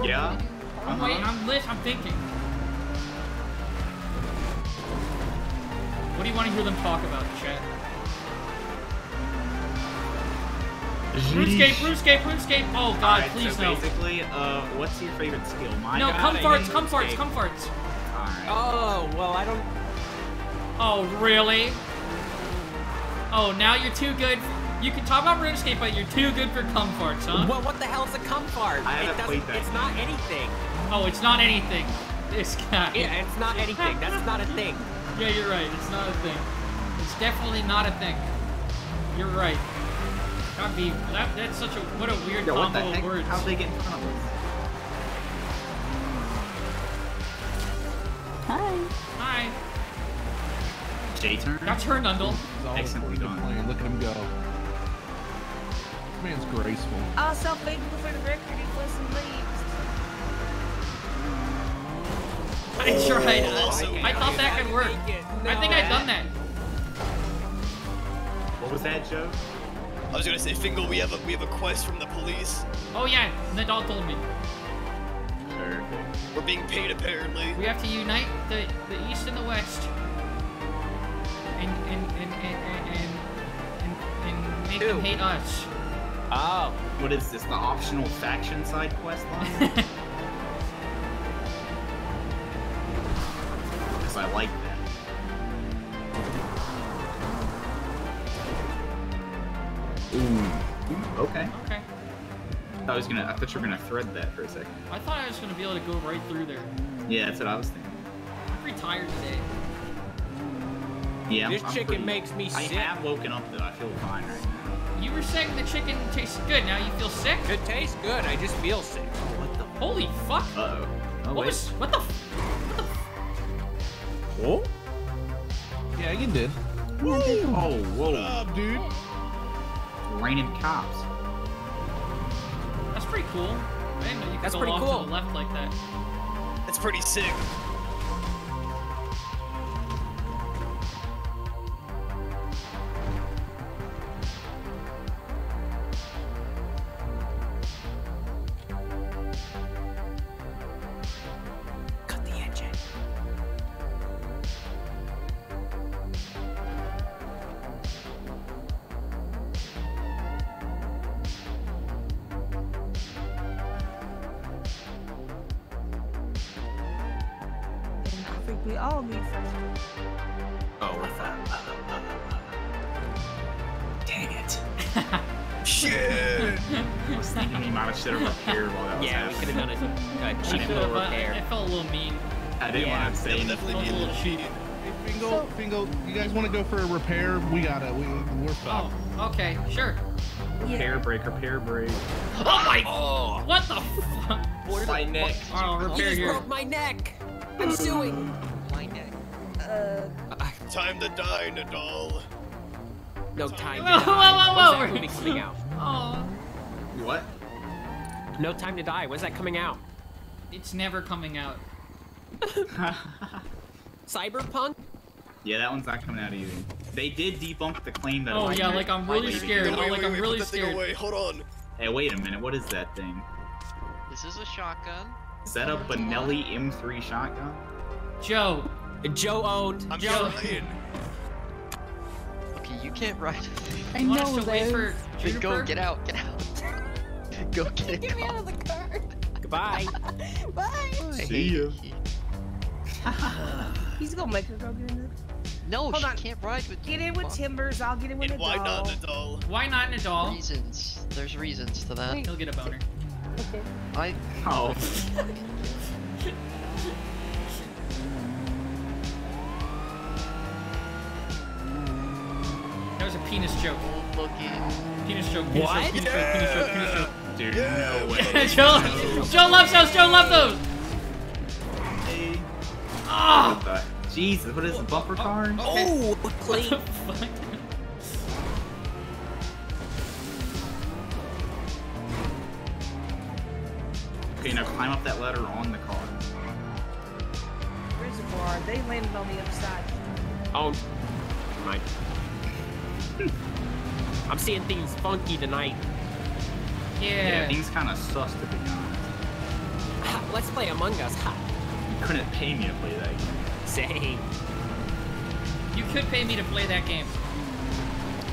Yeah. I'm Uh-huh. waiting. I'm lit. I'm thinking. What do you want to hear them talk about, chat? RuneScape, RuneScape, RuneScape. Oh God, Alright, please so no. basically, uh, what's your favorite skill? My No, God, come I farts, hate come farts, come farts. Alright. Oh well, I don't. Oh really? Oh, now you're too good. You can talk about RuneScape, but you're too good for cum farts, huh? Well, what the hell's a cum fart? I haven't it played that It's game. not anything. Oh, it's not anything. This guy. Yeah, it's not anything. That's not a thing. Yeah, you're right. It's not a thing. It's definitely not a thing. You're right. That'd that. That's such a what a weird Yo, what combo the of words. How'd they get in front of us? Hi. Hi. J turn? That's her, Nundle. Excellently done. Look at him go. This man's graceful. Ah, also, faithful for the record, he wasn't leaves. I tried. Oh, also, I thought that could work. I think I've done that. What was that, Joe? I was gonna say, Fingal, we have a we have a quest from the police. Oh yeah, Nadal told me. Perfect. We're being paid apparently. We have to unite the the East and the West. And and and and and and, and, and make them hate us. Oh. What is this? The optional faction side quest line? Because I like I was gonna. I thought you were gonna thread that for a second. I thought I was gonna be able to go right through there. Yeah, that's what I was thinking. I'm pretty tired today. Yeah. This I'm chicken pretty- makes me sick. I sick. have woken up though. I feel fine right now. You were saying the chicken tastes good. Now you feel sick? It tastes good. I just feel sick. Oh, What the? Holy fuck! Uh oh. Oh What wait. was? What the? f- Oh? Yeah, you did. Oh whoa. What up, dude? Raining cops. That's pretty cool. I you could That's go pretty off cool. to the left like that. That's pretty sick. Neck. Oh, You repair just here. broke my neck. I'm suing. My neck. Uh, Time to die, Nadal. No time to Whoa, die. whoa, whoa, When's whoa. that movie coming out? Oh, What? No time to die. When's that coming out? it's never coming out. Cyberpunk? Yeah, that one's not coming out either. They did debunk the claim that. Oh yeah, like I'm really scared. Wait, Oh, wait, like wait, I'm wait, really put that thing scared. away. Hold on. Hey, wait a minute. What is that thing? This is a shotgun. Is that a Benelli M3 shotgun? Joe, Joe owned. I'm Joe- trying. Okay, you can't ride. I you want us know to wait for Then go, get out, get out. go get a get me out of the car. Goodbye. Bye. See ya. He's gonna make her go get in the. No, Hold she on. can't ride with Get in with Timbers. I'll get in with And the why not doll. Nadal? Why not Nadal? Reasons. There's reasons to that. He'll get a boner. Okay. I. Oh. That was a penis joke. Looking. Penis joke. Penis What? joke. Penis joke. Penis joke. Penis joke. Dude, no way. Joe, Joe loves those. Joe loves those. Hey. Ah. What? Jesus, what is the bumper cars? Oh, clean. What the fuck? Okay, now climb up that ladder on the car. Reservoir. They landed on the other side. Oh. Mine. I'm seeing things funky tonight. Yeah, Yeah. things kind of sus to be honest. Let's play Among Us. Ha. You couldn't pay me to play that game. Same. You could pay me to play that game.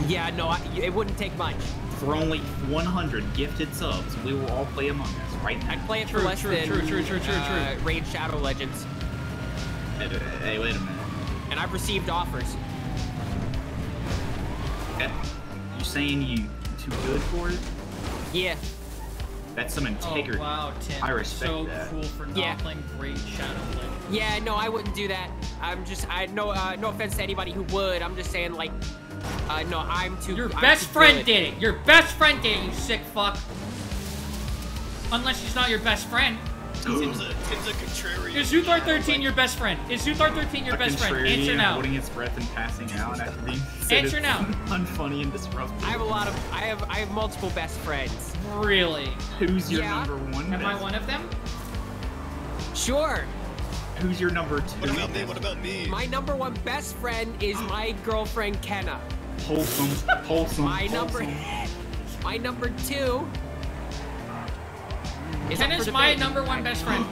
Yeah, no, I, it wouldn't take much. For only 100 gifted subs, we will all play Among Us right now. I'd play it True, for less true, than true, true, true, true, uh, true. Raid Shadow Legends, Hey, hey, wait a minute. and I've received offers. Okay. You saying you too good for it? Yeah, That's some Oh integrity. wow, Tim. I respect so that. cool for not Yeah. playing Raid Shadow Legends. yeah, no, I wouldn't do that. I'm just, I no, uh, no offense to anybody who would. I'm just saying, like, uh, no, I'm too. Your I'm best too friend good. did it. Your best friend did it, you sick fuck. Unless she's not your best friend. Tim's a, Tim's a contrarian. Is Zuthar 13 your best friend? Is Zuthar 13 your a best friend? Answer now. holding its breath and passing out after being Answer it's now. unfunny and disruptive. I have a lot of, I have, I have multiple best friends. Really? Who's your Yeah. number one? Am I one of them? Sure. Who's your number two? What about me? What about me? My number one best friend is my girlfriend Kenna. Wholesome, wholesome. My number, my number two. Is up Kenna's for my number one best friend.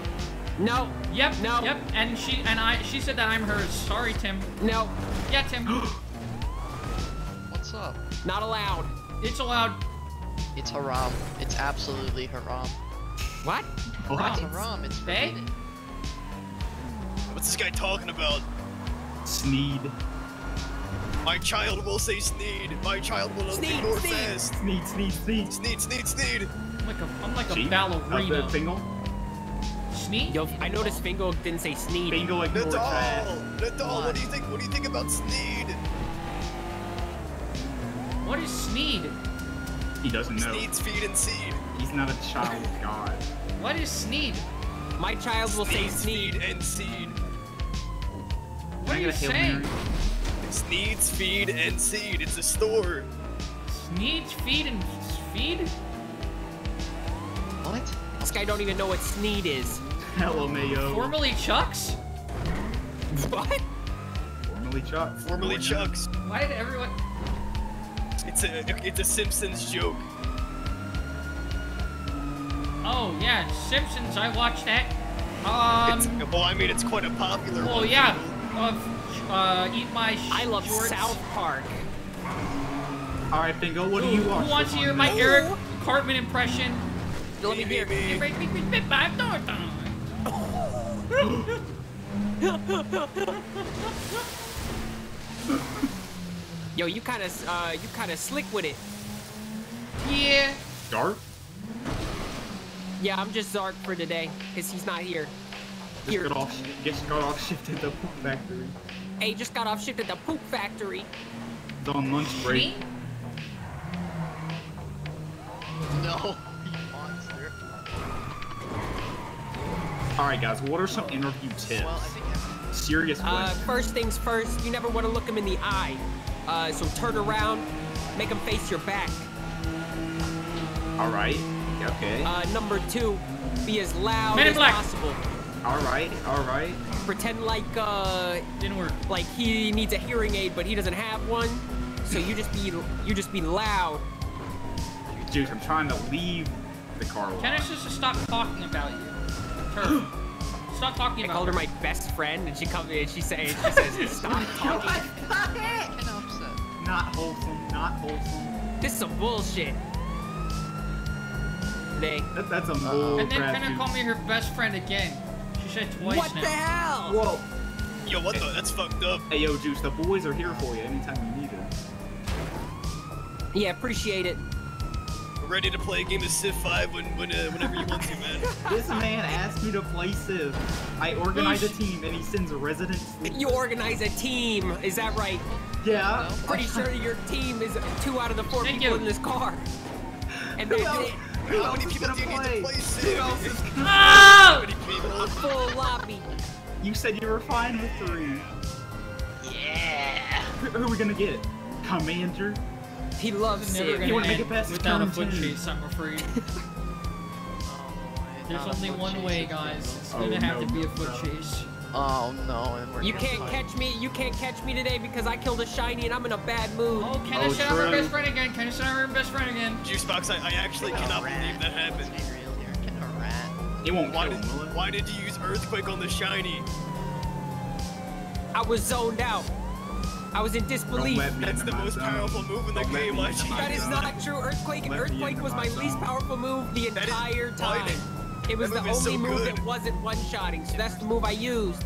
No, Yep. No. Yep. And she and I. She said that I'm hers. Sorry, Tim. no, Yeah, Tim. What's up? not allowed. it's allowed. It's haram. It's absolutely haram. What? What? It's haram. It's Bae? forbidden. What's this guy talking about? Sneed. My child will say Sneed. My child will Sneed, ignore Sneed. fast. Sneed, sneed, sneed. Sneed, Sneed, Sneed. I'm like a. I'm like a See? ballerina. How's that, Fingal? Sneak. Yo, I noticed Fingal didn't say Sneed. Fingal ignored that. Nadal. Nadal. What do you think? What do you think about Sneed? What is Sneed? He doesn't know. Sneed's feed and seed. He's not a child of God. What is Sneed? My child will say Sneed's Sneed. feed and seed. What are you get a Hail saying? Mary? Sneed's feed and seed. It's a store. Sneed's feed and feed? What? This guy don't even know what Sneed is. LMAO. Formerly Chuck's? What? Formerly Chuck. Formerly Chuck's. Why did everyone? It's a it's a Simpsons joke. Oh yeah, Simpsons. I watched that. Um. It's, well, I mean, it's quite a popular Well, one. yeah. Of uh, eat my. I love shorts. South Park. All right, Bingo, What do you want? who wants for to hear my today? Eric Cartman impression? Let me hear. me. Yo, you kind of, uh, you kind of slick with it. Yeah. Dark? Yeah, I'm just Zark for today, cause he's not here. Just Here. got off, just got off shift at the poop factory. Hey, just got off shift at the poop factory. It's on lunch break. No, Alright guys, what are some interview tips? Serious Uh, first things first, you never want to look him in the eye. Uh, so turn around, make him face your back. Alright. Okay. Uh, number two, be as loud Men in as Black. possible. Alright, alright. Pretend like, uh, didn't work. Like he needs a hearing aid, but he doesn't have one. So you just be, you just be loud. Dude, I'm trying to leave the car lot. Kennis just to stop talking about you. Turf. Stop talking I called her my best friend, and she comes in and she says, she says, stop talking. Not wholesome, not wholesome. This is some bullshit. They. That, that's a bull And then crap, Kenna dude. called me her best friend again. She said twice What now. the hell? Whoa. Yo, what the? That's fucked up. Hey, yo, Juice, the boys are here for you anytime you need it. Yeah, appreciate it. We're ready to play a game of Civ 5 when, when, uh, whenever you want to, man. This man asked me to play Civ. I organize a team and he sends a resident. You organize a team, is that right? Yeah. Pretty sure your team is two out of the four Thank people you. in this car. And Who that's else? How many people do you need to play Civ? else is gonna How many people? A full lobby. You said you were fine with three. Yeah. Who, who are we gonna get? Commander? He loves Never Civ. gonna wanna make end it past without a foot chase, I'm afraid. There's Not only one way, guys. It's Oh, gonna have to be a foot no. chase. Oh no, and we're You can't fight. catch me. You can't catch me today because I killed a shiny and I'm in a bad mood. Oh, Kenna Oh, said I'm her true. best friend again. Kenna said I'm her best friend again. Juicebox, I, I actually cannot believe that happened. Let's be real here. Get a rat. He won't Why kill did, will it? why did you use Earthquake on the shiny? I was zoned out. I was in disbelief. That's the most zone. powerful move in the Don't let game, me I into That is not true. Earthquake. and Earthquake was my my least powerful move the entire time. fighting. It was That the only so move good. that wasn't one-shotting, so that's the move I used.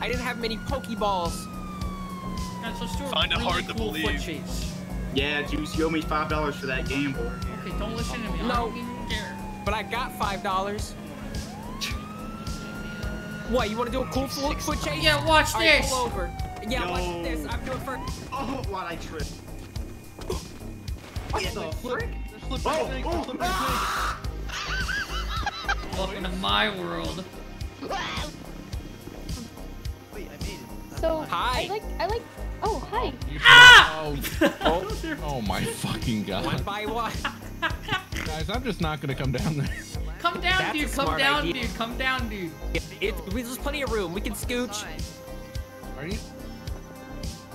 I didn't have many Pokeballs. Guys, let's do a Find it really hard to believe. foot chase. Yeah, Juice, you owe me five dollars for that game gamble. Okay, don't listen to me. I No. don't even care. But I got five dollars. What? You want to do a cool foot, foot chase? Yeah, watch All right, this. pull over. Yeah, Yo. watch this. I'm doing first. Oh, why'd I trip? What the frick? Slippery Oh, snake, oh, slippery ah! Welcome to my world. Wait, I made it. So Hi. I like I like. Oh hi. Ah! Oh, oh my fucking god. One by one. Guys, I'm just not gonna come down there. Come down, That's dude. Come down, idea. dude. Come down, dude. It, it, there's plenty of room. We can scooch. Are you?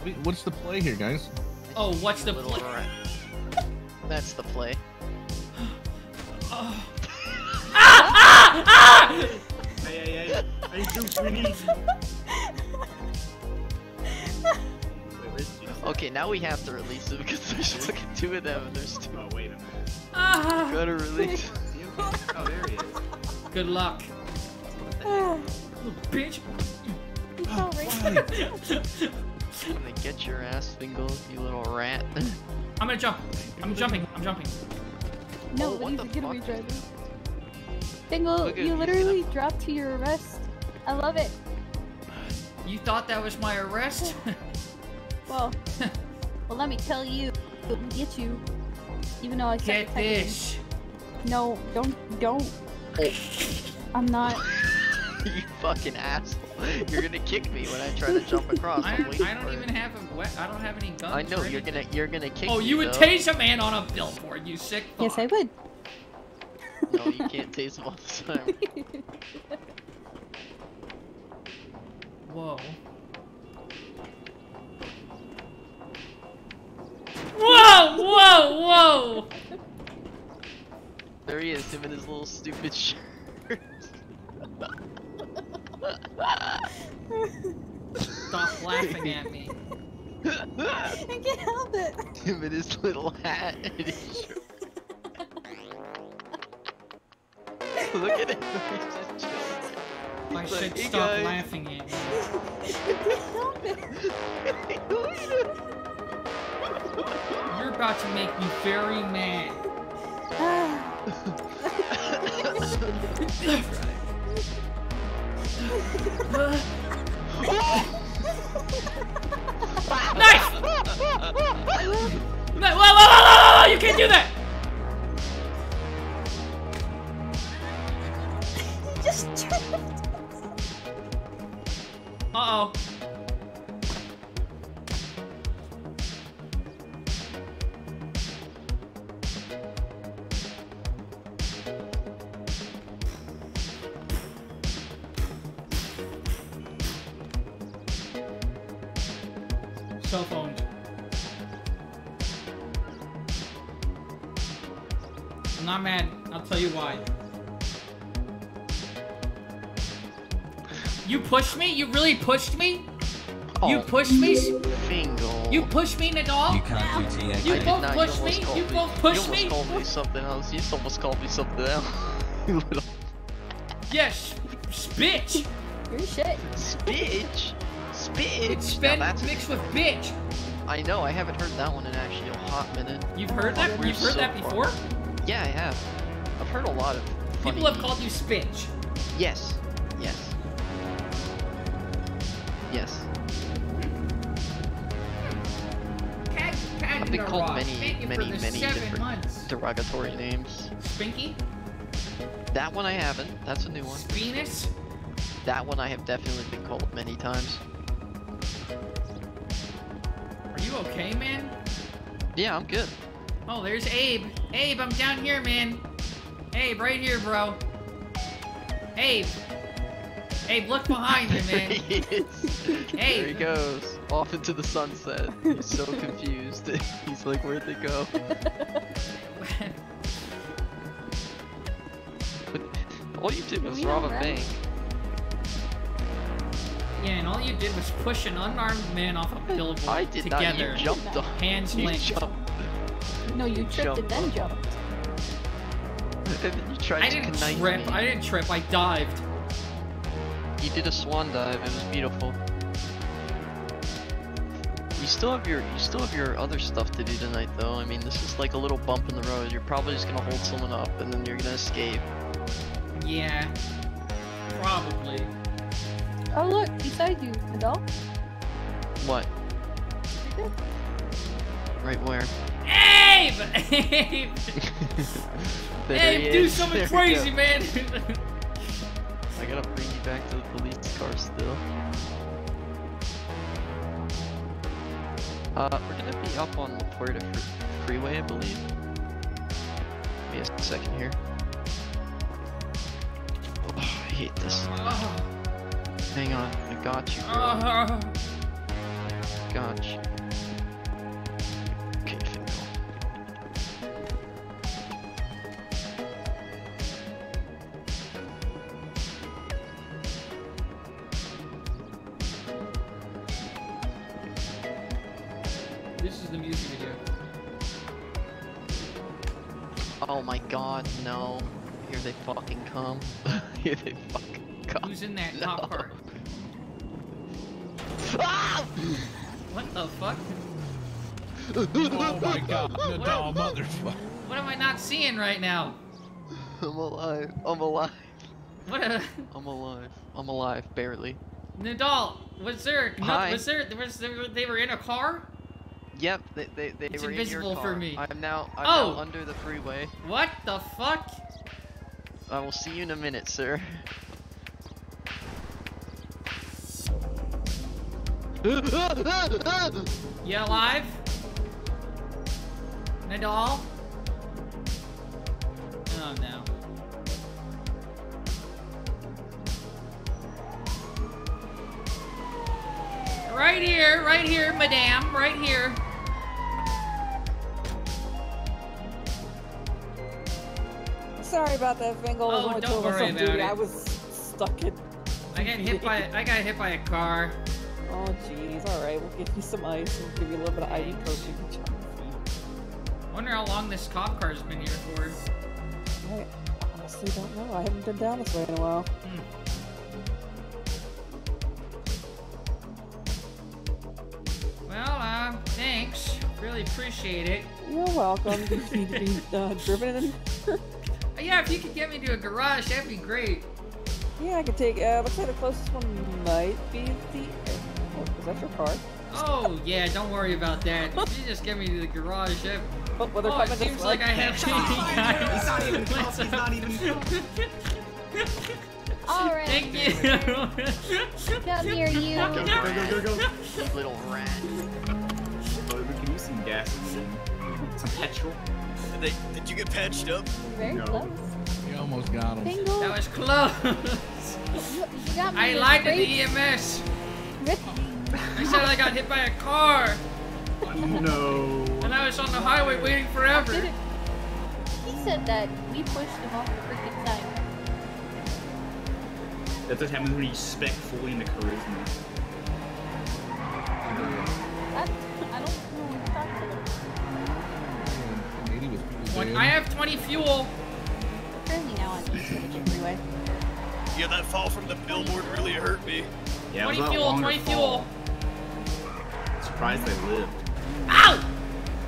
Wait, what's the play here, guys? Oh, what's the play? rat. That's the play. Oh. Ah! Ah! Ah! Hey, hey, hey. We need? Okay, now we have to release it because there's fucking two of them and there's two. Oh, wait a minute. Ah! Gotta release. Is he okay? Oh, there he is. Good luck. Ah, Bitch. He's all right. I'm gonna get your ass, Fingal, you little rat. I'm gonna jump. I'm jumping. I'm jumping. No, Oh, but what he's the a getaway fuck? driver. Dingle, Look at you you, literally dropped to your arrest. I love it. You thought that was my arrest? Well, well, let me tell you, we'll get you. Even though I said Get this. No, don't, don't. Oh. I'm not. you fucking asshole. You're gonna kick me when I try to jump across. I don't, I don't even it. have a wet. I don't have any guns. I know you're anything. gonna you're gonna kick Oh, me. you would though. tase a man on a billboard, you sick fuck. Yes, I would. No, you can't tase him all the time. Whoa. Whoa, whoa, whoa! There he is, him in his little stupid shirt. Stop laughing at me. I can't help it. him in his little hat and his shirt. Look at him. He's just chilling. I He's like, should "Hey, stop guys." laughing at you. You're about to make me very mad. Knife! No, whoa, whoa, whoa, whoa, whoa, you can't do that! Just tripped. Uh-oh. Cell not mad. I'll tell you why. You pushed me? You really pushed me? You Oh, pushed me? Fingal. You pushed me, Nadal? You can't do TA. You I both pushed me? called You both pushed me? you almost called me something else. You almost called me something else. you little Yes, bitch. Your shit. bitch. Bitch. It's Now sped that's- mixed with bitch. I know. I haven't heard that one in actually a hot minute. You've heard that? We're You've heard so that far. Yeah, I have. I've heard a lot of. People have called you Spinch. Yes. Yes. Yes. I've been called many, many, many different months. derogatory names. Spinky? That one I haven't. That's a new one. Venus? That one I have definitely been called many times. Are you okay, man? Yeah, I'm good. Oh, there's Abe. Abe, I'm down here, man. Abe, right here, bro. Abe. Abe, look behind you, man. There he is. There he goes. Off into the sunset. He's so confused. He's like, where'd they go? All you did was rob a bank. yeah, and all you did was push an unarmed man off a billboard I did not. together. You jumped on. Hands linked. Jumped. No, you tripped Jump and then jumped. And then you tried I to didn't trip. me. I didn't trip. I dived. You did a swan dive. It was beautiful. You still have your you still have your other stuff to do tonight, though. I mean, this is like a little bump in the road. You're probably just gonna hold someone up, and then you're gonna escape. Yeah. Probably. Oh look, beside you, Adult. What? Right where? Eh! Abe! Abe! Abe, do something There crazy, man! I gotta bring you back to the police car still. Uh, we're gonna be up on La Puerta fr Freeway, I believe. Give me a second here. Oh, I hate this. oh, Hang on, I got you, girl. oh. Got you. Oh my god, Nadal, motherfucker. What am I not seeing right now? I'm alive. I'm alive. What a I'm alive. I'm alive, barely. Nadal? Was there? No, Hi. was there? Was there? They were in a car? Yep, they they, they It's were invisible in your for me. I'm now I'm Oh! now under the freeway. What the fuck? I will see you in a minute, sir. You alive? Nadal? Oh no. Right here, right here, madame, right here. Sorry about that, Fingal. Oh, I was don't only worry on about duty. it. I was stuck in. I got hit by I got hit by a car. Oh, jeez. All right, we'll give you some ice and we'll give you a little bit of ibuprofen. Wonder how long this cop car's been here for. I honestly don't know. I haven't been down this way in a while. Hmm. Well, uh, thanks. Really appreciate it. You're welcome. You need to be uh, driven in. yeah, if you could get me to a garage, that'd be great. Yeah, I could take. Uh, looks like the closest one might be the. Oh, is that your car? Oh yeah, don't worry about that. If you just get me to the garage, that'd Oh, well, they're oh, it coming this seems like I have changing He's not even close, he's not even Alright. Thank you. Come here, you. Go, go, go, go, go, go. Little rat. Oh, we can use some gasoline. Some petrol. Did, they, did you get patched up? Very No. close. You almost got him. Bingo. That was close. You, you got me I with lied to the EMS. I said I got hit by a car, No. and I was on the highway waiting forever. Did it- He said that we pushed him off the freaking side. That's what happens when you spec fully into charisma. That, I don't know what you're. Lady was pretty I have 20 fuel. Currently now on East Village Freeway. Yeah, that fall from the billboard really hurt me. Yeah, it was 20 fuel, longer 20 fall. fuel. Surprised they lived. Ow!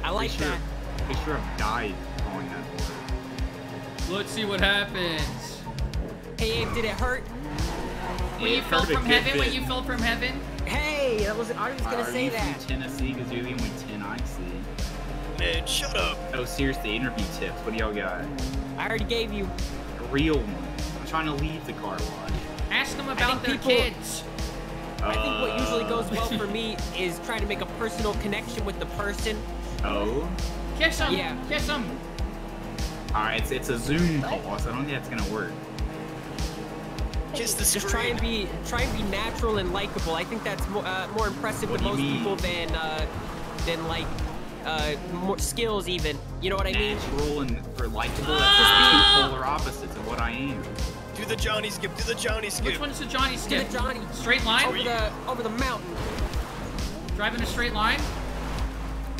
I like sure, that. pretty sure I've died calling that word. Let's see what happens. Hey, Abe, did it hurt? When Yeah, you fell from good heaven, when you fell from heaven. Hey, that was I was gonna Are say you that. from Tennessee? Because you're the only 10 I see. Man, shut up. Oh, seriously, interview tips. What do y'all got? I already gave you. A real one. I'm trying to leave the car wash. Ask them about their people- kids. I think what usually goes well for me is trying to make a personal connection with the person. Oh? Kiss them. Yeah. Kiss them. Alright, it's, it's a Zoom call, so I don't think that's gonna work. Kiss the Just try and be try and be natural and likable. I think that's more, uh, more impressive What to most mean? people than uh, than like uh, more skills even. You know what I mean? Natural and for likable, Ah! that's two polar opposites of what I am. Do the Johnny skip. Do the Johnny skip. Which one's the Johnny To skip? the Johnny Straight line? over the over the mountain. Driving a straight line?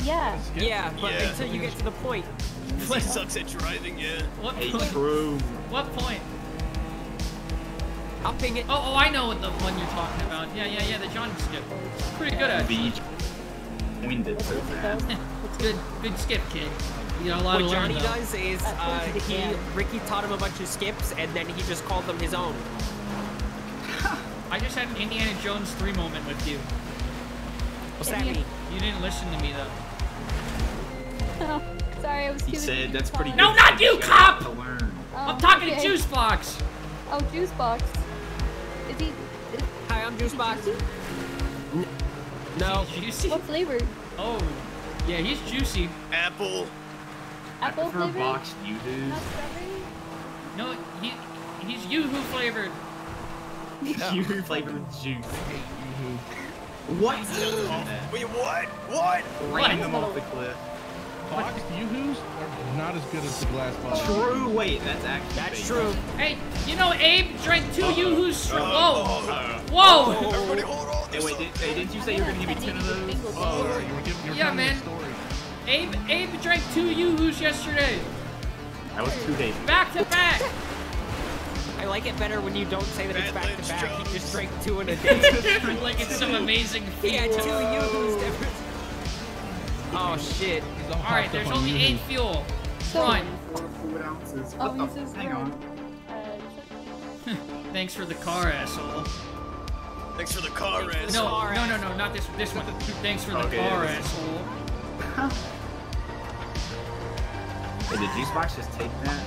Yeah. Yeah, but Yeah. until you get to the point. He sucks at driving, yeah. What Hey, point? true. What point? I'll ping it. Oh, oh, I know what the one you're talking about. Yeah, yeah, yeah, the Johnny skip. Pretty good at it. Beach. Winded so fast. it's Good, good skip, kid. You got a lot What to learn, Johnny though. does is uh, he he can. Ricky taught him a bunch of skips and then he just called them his own. I just had an Indiana Jones 3 moment with you. What's that mean? You didn't listen to me, though. Oh, sorry, I was He said that's the pretty good. No, not you, cop! To learn. I'm talking okay. to Juice Box. Oh, Juice Box. Is he? Is, Hi, I'm Juice Box. juicy? No. Juicy? what flavor? Oh, yeah, he's juicy. Apple. I Apple prefer flavor? boxed yoo-hoos. No, he he's Yoo-Hoo flavored. Yoo-hoo flavored juice. What? Wait, what? What? Ran them off the cliff. Boxed yoo-hoos are not as good as the glass box. True. Wait, that's actually. That's fake. true. Hey, you know Abe drank two Yoo-Hoo straight. Whoa! Uh, Whoa! Everybody hold on. Hey, wait, did, hey, didn't you say you were gonna give me ten of those? Oh, you were giving, you were Yeah, telling me a man. story. Abe, Abe drank two Yoo-Hoos yesterday. That was two days. Back to back. I like it better when you don't say that it's back to Lynch back. He Jones. just drank two in a day. like it's some amazing feat. yeah, two yoo-hoos difference. Oh shit. All All right, there's on only yoo-hoo. eight fuel. So, Fine. Four ounces. Oh, What he the? says Hang on. uh, Thanks for the car, asshole. Thanks for the car, asshole. No, no, no, no, not this. This one. Thanks for the Okay, car, this- asshole. Hey, did Juice Box just take that?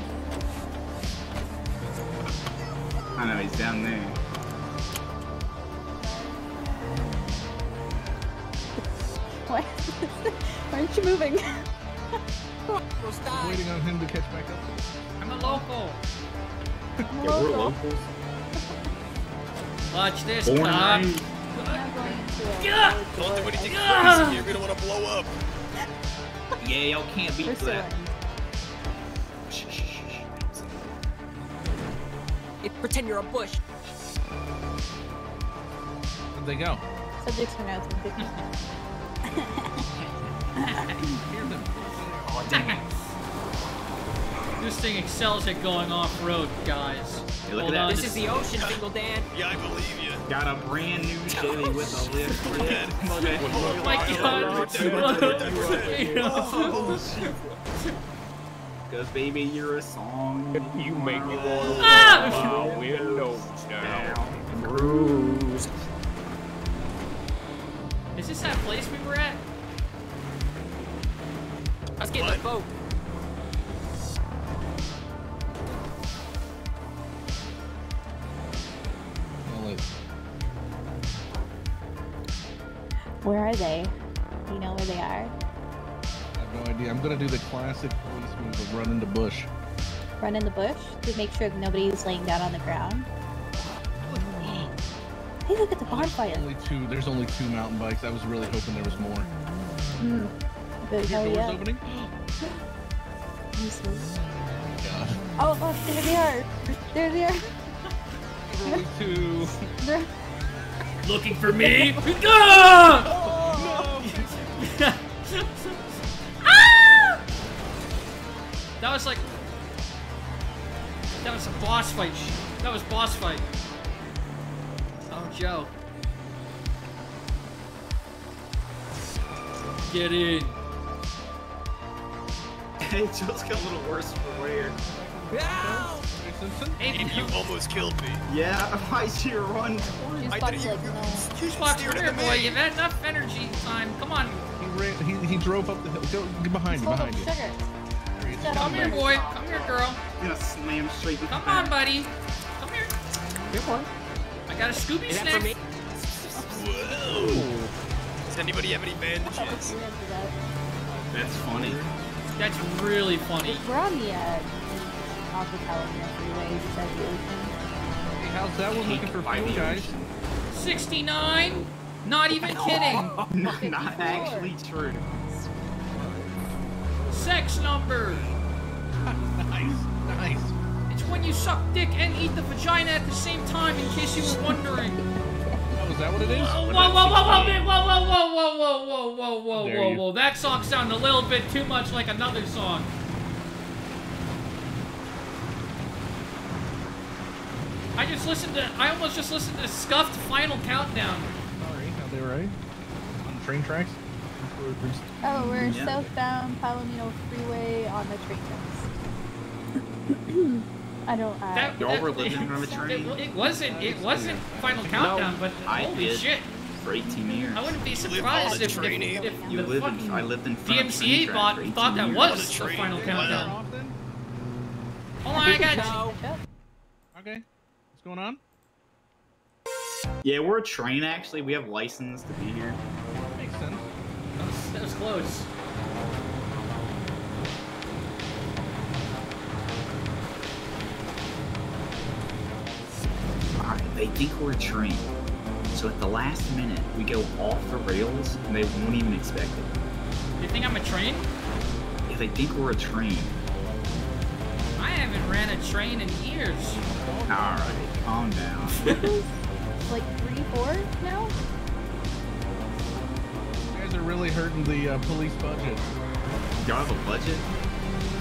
I know, he's down there. Why? Why aren't you moving? Almost died. Waiting on him to catch back up. I'm a local. Yeah, we're locals. Watch this, Born cop. and raised. I'm not going into a Yeah. Don't do anything crazy. You're gonna want to blow up. Yeah, y'all can't beat that. It, pretend you're a bush. Where'd they go? Subjects are now some Oh, dang it. This thing excels at going off-road, guys. Hey, look Hold at that. This is the ocean, Fingal Dan. Yeah, I believe you. Got a brand new Chevy with a lift kit. Oh my god! Cause baby, you're a song. You make me wanna Ah! my windows down. Bruised. Is this that place we were at? Let's get in the boat. Well, Where are they? Do you know where they are? I have no idea. I'm gonna do the classic police move of run into bush. Run in the bush to make sure nobody's laying down on the ground. Hey, look at the bonfire. Only two. There's only two mountain bikes. I was really hoping there was more. Mm. Good, hell yeah. opening? Oh, look, there they are. There they are. Only two. Looking for me? Ah! Ah! That was like. That was a boss fight. That was boss fight. Oh, Joe. Get in. It just got a little worse for wear. And you almost killed me. Yeah, why did you run I Juicebox did- like, no. Juicebox, stared come at here, the boy. You've had enough energy time. Come on. He ran. He, he drove up the hill. Go get behind you. Behind you. sugar. Shut Come here, boy. Come here, girl. Gonna slam straight in Come on, buddy. Come here. Here, boy. I got a Scooby Is that snack. for me? Whoa. Does anybody have any bandages? That's funny. That's really funny. We're on the uh, off the California freeway beside the ocean. Hey, how's that one looking for By fuel, guys? 69? Not even kidding. Not, not actually true. Sex number. Nice. Nice. It's when you suck dick and eat the vagina at the same time, in case you were wondering. Oh, is that what it is? Whoa, whoa, whoa, whoa, whoa, whoa, whoa, whoa, whoa, whoa, whoa, whoa, whoa, Dare whoa, whoa. That song sounded a little bit too much like another song. I just listened to, I almost just listened to Scuffed Final Countdown. Sorry. Are they right? On the train tracks? Oh, we're Yeah. southbound Palomino Freeway on the train tracks. I don't. Uh, That, Y'all that- were living on a It, train? it wasn't, it wasn't Final Countdown, but I holy did. shit. For 18 years. I wouldn't be live on surprised a if, train, if, Abe. if You the live in, fucking I lived in DMCA train bot thought that was On the. Final Countdown. Often? Hold on, I got you. Okay. What's going on? Yeah, we're a train actually. We have license to be here. Makes sense. That was, that was close. Alright, they think we're a train. So at the last minute, we go off the rails and they won't even expect it. You think I'm a train? If they think we're a train, I haven't ran a train in years. alright, calm down. like three, four now. You guys are really hurting the uh, police budget. Y'all have a budget?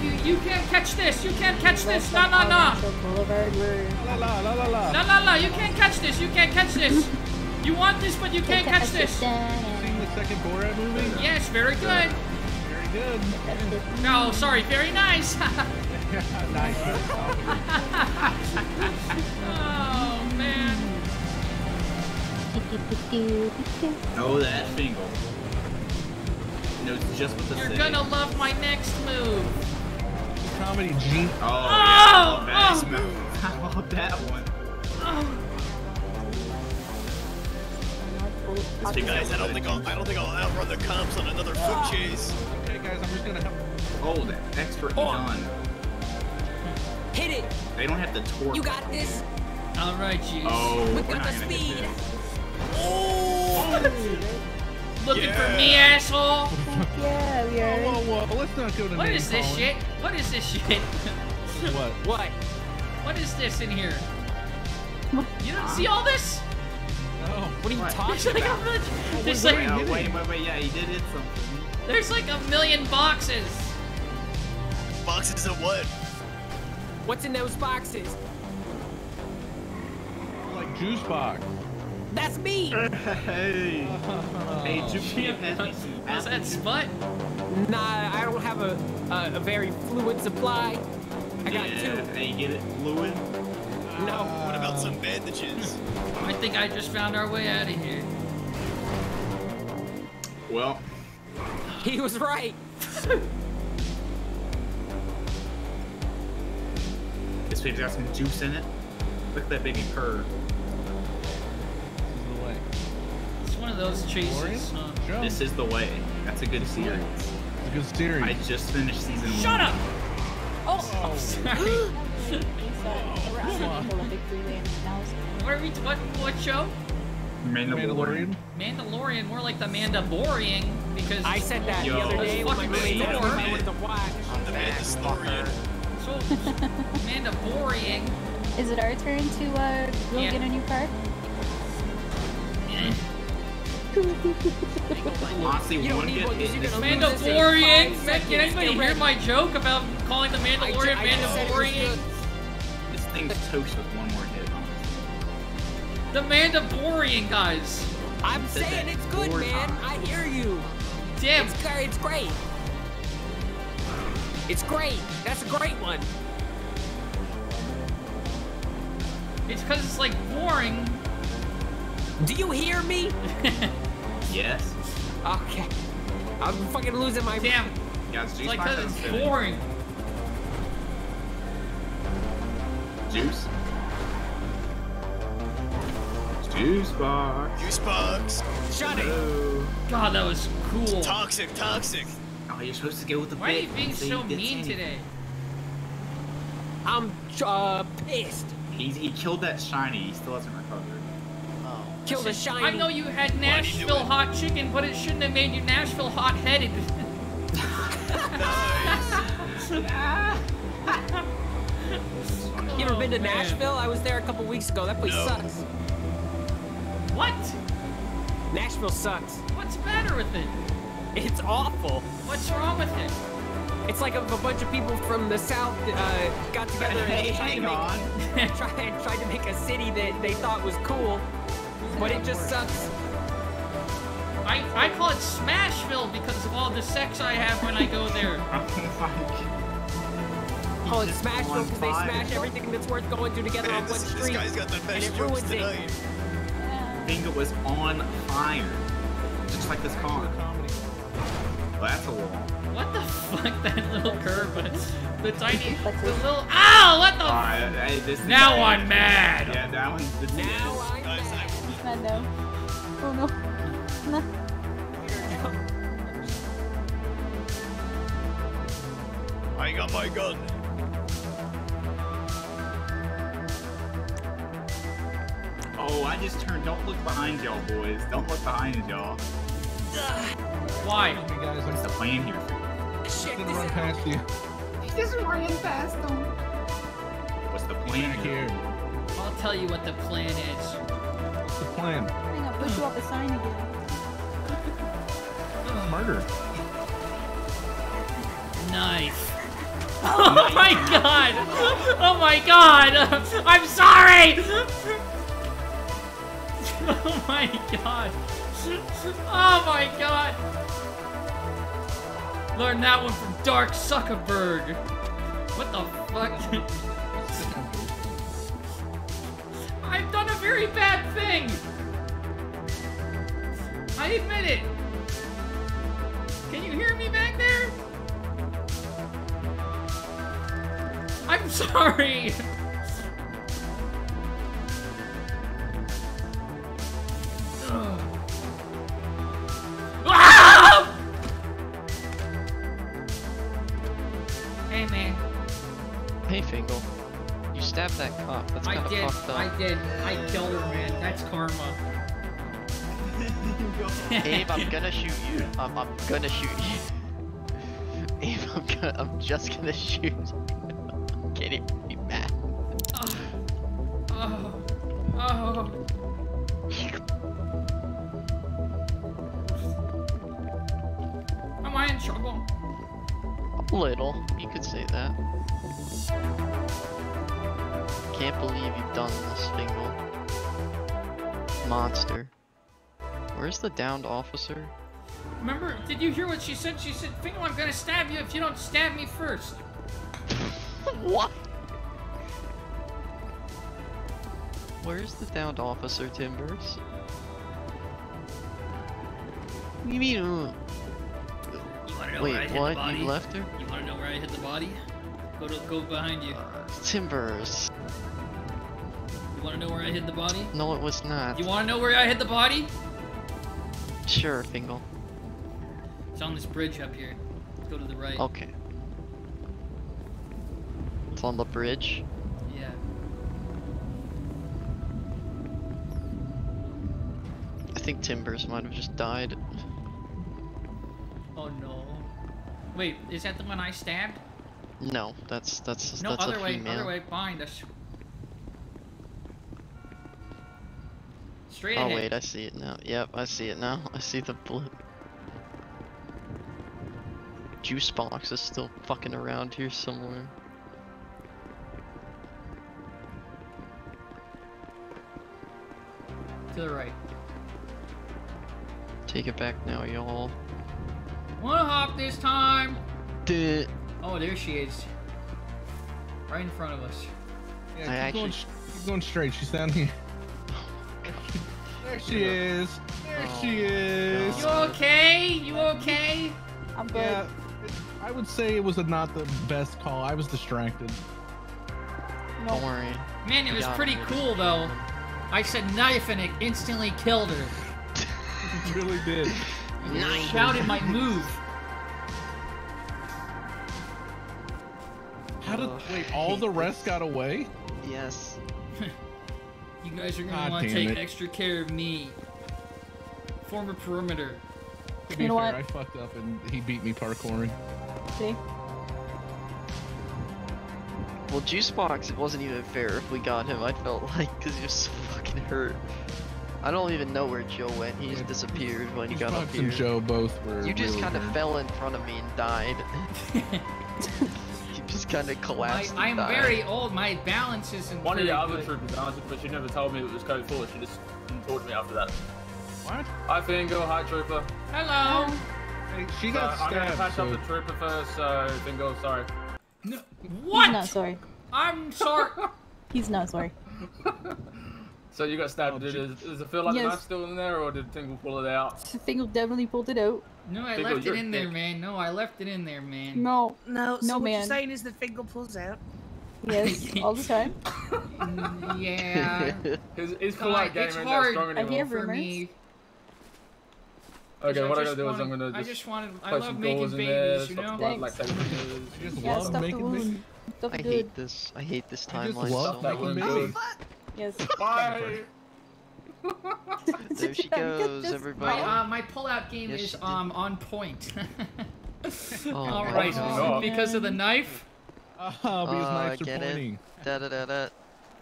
You, you can't catch this. You can't catch this. No, Like no, on no. Palomino Boulevard, we're La la la la la. No, no, no. You can't catch this. You can't catch this. You want this, but you can't catch this. Seen the second Borat movie? Yes, very good. Very good. No, sorry, very nice. nice. oh, man. Know that Fingal. Knows just what to You're say. gonna love my next move. Comedy gene. Oh, Oh, yeah, best oh. oh. move. How about that one? Oh. Hey guys, I don't think I'll, I don't think I'll outrun the cops on another foot oh. chase. Okay, guys, I'm just gonna have. Oh, Hold it. Expert done. Hit it. They don't have the torque. You got this. All right, Jeez. Oh, We we're got not the gonna speed. get this. Oh! Looking for me, asshole. Yeah, we are. Whoa, whoa, whoa. Let's not go to What name is this calling. shit? What is this shit? What? What? What is this in here? You don't see all this? No. What are you What? talking There's like a about? million, there's oh, Wait, like, oh, wait, wait, wait, yeah, he did hit something. there's like a million boxes. Boxes of what? What's in those boxes? Like juice box. That's me. Hey. Hey, Juke, can you pass me Is that apples? Sput? Nah, I don't have a a, a very fluid supply. I got yeah. two. Hey, you get it? Fluid? No. Ah. What about some bandages? I think I just found our way out of here. Well, He was right. this baby's got some juice in it. Look at that baby purr. This It's one of those chases. huh? This is the way. That's a good series. It's a good series. I just finished season one. Shut up! Oh, oh. Sorry. We're out of the Olympic freelance now. what are we? What? What show? Mandalorian. Mandalorian, more like the Mandaborian, because I said that Yo. the other day when my Fucking roommate asked me if I Thor. wanted to watch. I'm the Mandalorian. So, Mandaborian. Is it our turn to uh, go Yeah. get a new car? Honestly, You don't need good one 'cause you're gonna thing- lose this in Mandalorian. Can anybody Get hear ready. my joke about calling the Mandalorian I just said it was Mandalorian? This thing's toast with one more hit. The Mandalorian guys. I'm saying it's good, man. times. I hear you. Damn. It's, it's great. It's great. That's a great one. It's because it's like boring. Do you hear me? Yes. Okay. I'm fucking losing my. Damn. Yeah, it's It's juice like because it's sitting. boring. Juice. Juice box. Juice box. Shut it. God, that was cool. Toxic, toxic. Oh, you're supposed to go with the Why are you being so so mean in. today? I'm uh pissed. He, he killed that shiny. He still hasn't recovered. Oh. Kill the shiny. I know you had Why'd he do Nashville it? hot chicken, but it shouldn't have made you Nashville hot headed. You ever been to Oh, man. Nashville? I was there a couple weeks ago. That place No. sucks. what? Nashville sucks. What's the matter with it? It's awful. What's wrong with it? It's like if a bunch of people from the south uh, got together Hey, and tried to make, on. tried, tried to make a city that they thought was cool, but it just sucks. I, I call it Smashville because of all the sex I have when I go there. Call it Smashville because they smash everything that's worth going to together Man, on one this, this street, guy's got the and best it jokes ruins it. tonight. Bingo was on fire. Just like this car. Well, that's a wall. What the fuck, that little curve? But the tiny, the little. Ow! What the? Alright, hey, this Now the I'm end. mad. Yeah, that one's the Now end. I'm Guys, I Uh, no. Oh no. No. I got my gun. Oh, I just turned. Don't look behind y'all, boys. Don't look behind y'all. Why? Hey guys, What's the plan here? Check gonna run out. past you. Just running past them. What's the plan here? here. I'll tell you what the plan is. What's the plan? I'm gonna push you off the sign again. Oh, murder. Knife. Oh my god! Oh my god! I'm sorry! Oh my god! Oh my god! Learn that one from Dark Zuckerberg. What the fuck? I've done a very bad thing! I admit it! Can you hear me back there? I'm sorry! Ugh. Oh. Hey, Fingal. You stabbed that cop. That's I kind of did, fucked up. I did, I killed her man, that's karma. Abe, I'm gonna shoot you. I'm, I'm gonna shoot you. Abe, I'm gonna, I'm just gonna shoot you. I'm getting be mad. Oh, oh. Am I in trouble? A little. You could say that. Can't believe you've done this, Fingal. Monster. Where's the downed officer? Remember, did you hear what she said? She said, Fingal, I'm gonna stab you if you don't stab me first. what? Where's the downed officer, Timbers? What do you mean? uh? You wanna know Wait, where I hit what? the body? You left her? You wanna know where I hit the body? Go to go behind you. Uh, timbers. You wanna know where I hid the body? No, it was not. You wanna know where I hid the body? Sure, Fingal. It's on this bridge up here. Go to the right. Okay. It's on the bridge. Yeah. I think Timbers might have just died. Oh no. Wait, is that the one I stabbed? No, that's that's No, that's other a way, female. other way, behind us. Straight Oh ahead. wait, I see it now. Yep, I see it now. I see the blue. Juice box is still fucking around here somewhere. To the right. Take it back now, y'all. Wanna hop this time? Duh. Oh, there she is. Right in front of us. Yeah, I keep, going, actually- sh- keep going straight. She's down here. There she is. There Oh she is. You okay? You okay? I'm good. Yeah, it- I would say it was a, not the best call. I was distracted. Don't worry. Man, it was Yeah. pretty cool though. I said knife and it instantly killed her. It really did. I shouted my move. How did wait? All the rest got away. Yes. You guys are gonna God want to take it. extra care of me. Former perimeter. To be You know fair, what? I fucked up and he beat me parkouring. See? Well, Juice box, it wasn't even fair if we got him. I felt like because he was so fucking hurt. I don't even know where Joe went. He just disappeared when he Juice got up box here. and Joe both were. You just really kind of fell in front of me and died. you just kind of I, collapsed. and I'm very old. My balance isn't One of the other good. troopers answered, but she never told me it was code 4. She just didn't talk to me after that. What? Hi, Fingal. Hi, trooper. Hello. Hey, she So, got I'm gonna stabbed. patch so- up the trooper first, so Fingal, sorry. No, What? He's not sorry. I'm sorry. He's not sorry. So you got stabbed. Did it, does it feel like the Yes. knife's still in there, or did Tingle pull it out? Fingal definitely pulled it out. No, I Fingal, left it you're in there, man. No, I left it in there, man. No. No, so No, what man. you're saying is the finger pulls out. Yes, all the time. Mm, yeah. His, his God, polite game it's ain't hard. that I anymore. hear for rumors. me. Okay, what I just gotta do is I'm gonna I just, just wanted. I love making doors in there, babies, you know. blood, like Thanks. taking pictures. You just Yeah, love the making wound. babies. I hate this. I hate this timeline so much. one making good. babies. Yes. Bye. There she goes, everybody. My uh, my pullout game Yes, is um on point. Oh, All my right, God. because of the knife. Ah, but his Uh, knives are get it? pointing. Da da da da.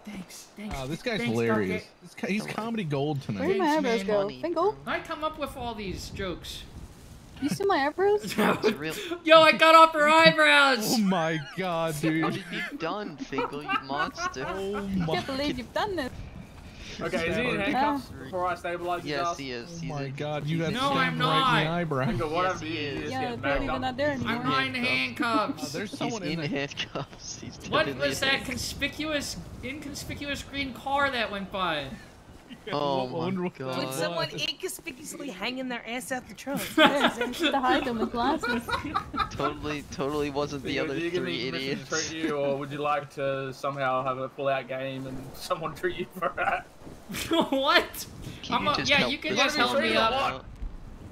Thanks, thanks. Oh, this guy's thanks, hilarious. This guy, he's comedy gold Where tonight. did my Thanks, eyebrows go? Money, Fingal? I come up with all these jokes. You see my eyebrows? It's real. Yo, I cut off her eyebrows! Oh my god, dude. What did you done, Fingal, you monster? Oh I can't believe you've done this. Okay, is he in handcuffs before I stabilize his Yes, ass? he is. oh my in- god, you got No, stabbed I'm right in not. the eyebrow. Fingal, what Yes, he You is. just Yeah, get they're bagged even up. not there I'm anymore. not in Oh, handcuffs. there's He's someone in in handcuffs. He's What definitely was that conspicuous, inconspicuous green car that went by? Oh I my wonder what that God. With someone inconspicuously hanging their ass out the trunk. Yes, and to hide them with glasses. Totally, totally wasn't the Fingal, other do you give three me permission to idiots. treat you, or would you like to somehow have a full-out game and someone treat you for that? what? Can I'm you a- just yeah, help you can just help me up. out?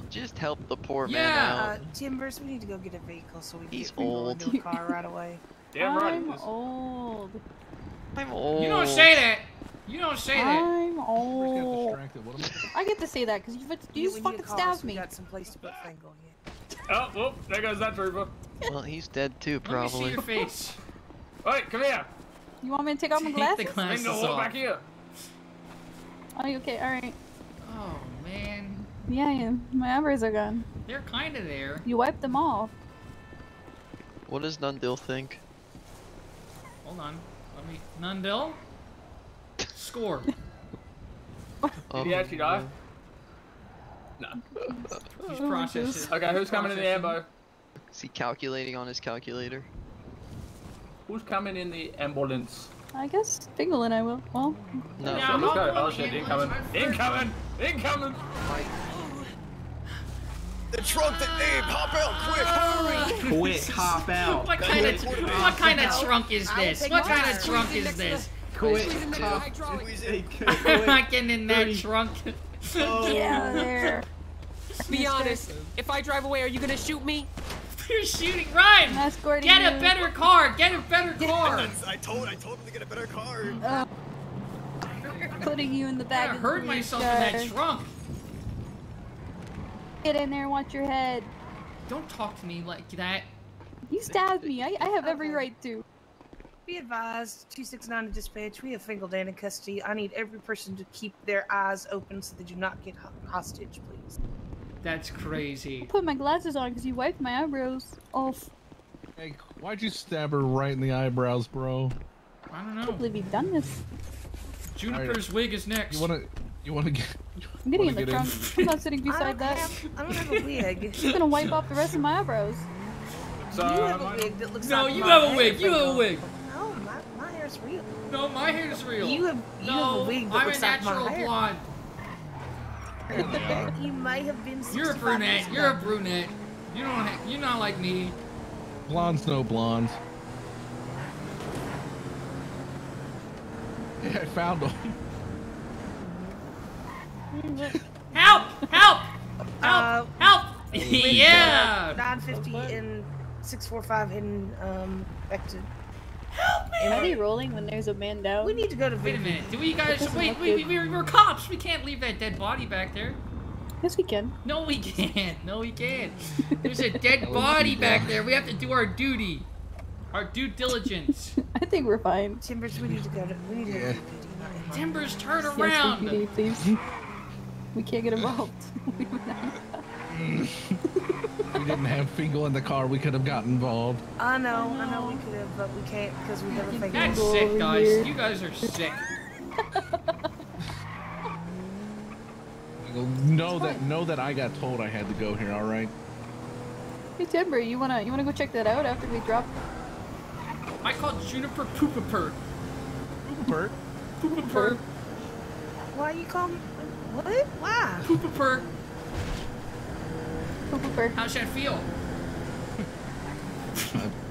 Just help the poor man out. Uh, Timbers, we need to go get a vehicle so we can He's get Fingal old. into a car right away. Damn right. I'm it is. old. I'm old. You don't say that. You don't say that. I'm First got old. distracted. What am I? I get to say that because you, you We just fucking car, stabbed so we me. got some place to put Fingal here. Oh, well, there goes that trooper. Well, he's dead too, probably. Let me see your face. Wait, come here. You want me to take off my Take glasses? the glasses Fingal, walk off. back here. Oh, you okay? All right. Oh man, Yeah, yeah. My eyebrows are gone. they're kind of there. You wiped them off. What does Nundil think? Hold on. Let me. Nundil. Score. Um, Did he actually die? No. He's processing. Okay, who's coming in the ambo? Is he calculating on his calculator? Who's coming in the ambulance? I guess Fingal and I will. Well, No. Yeah, let's go. Oh shit, incoming. Incoming! Incoming! The trunk that name, hop out quick, hurry! Quick, hop out. What kind of what kind of trunk is this? What kind of trunk is this? Quick, hop. I'm not getting in that trunk. Oh. get out of there. Be honest. If I drive away, are you gonna shoot me? You're shooting. Ryan, I'm escorting Get a better car. Get a better car. I told, I told him to get a better car. Uh, putting you in the back. I hurt police myself in that trunk. Get in there and watch your head. Don't talk to me like that. You stabbed me. I, I have every right to. Be advised, 269 to dispatch. We have Fingal Dan in custody. I need every person to keep their eyes open so they do not get hostage, please. That's crazy. Put my glasses on because you wiped my eyebrows off. Hey, why'd you stab her right in the eyebrows, bro? I don't know. I know. can't believe you've done this. Juniper's wig is next. You wanna, you wanna get? I'm getting in the get trunk. I'm not sitting beside don't, that. have, I don't have a wig. I'm gonna wipe off the rest of my eyebrows. So, you have a wig that looks like No, like you have a wig. You have a wig. No, my, my hair's real. No, my hair is real. You have you no, have a wig that I'm a looks like natural my hair. blonde. You might have been. You're a brunette. years You're a brunette. You don't. Ha- you're not like me. Blondes, no blondes. Yeah, I found them. Help! Help! Help! Uh, Help! yeah. uh, 950 and 645 hidden um back to. Are they rolling when there's a man down? We need to go to Wait a minute. Do we guys doesn't wait? Wait, we, we're, we're cops. We can't leave that dead body back there. Yes, we can. No, we can't. No, we can't. There's a dead body back there. We have to do our duty, our due diligence. I think we're fine. Timbers, we need to go to. We need to go Yeah. to Timbers, turn Yes, around. VPD, please. We can't get involved. We didn't have Fingal in the car. We could have got involved. I know, I know we could have, but we can't because we have a fake. That's Go sick, guys. here. You guys are sick. Fingal, Know that, know that I got told I had to go here. All right. hey Timber, you wanna you wanna go check that out after we drop? I called Juniper Poopaper. Bert. Poopaper. Why you call me? What? Why? Poopaper. Pooper. How's that feel?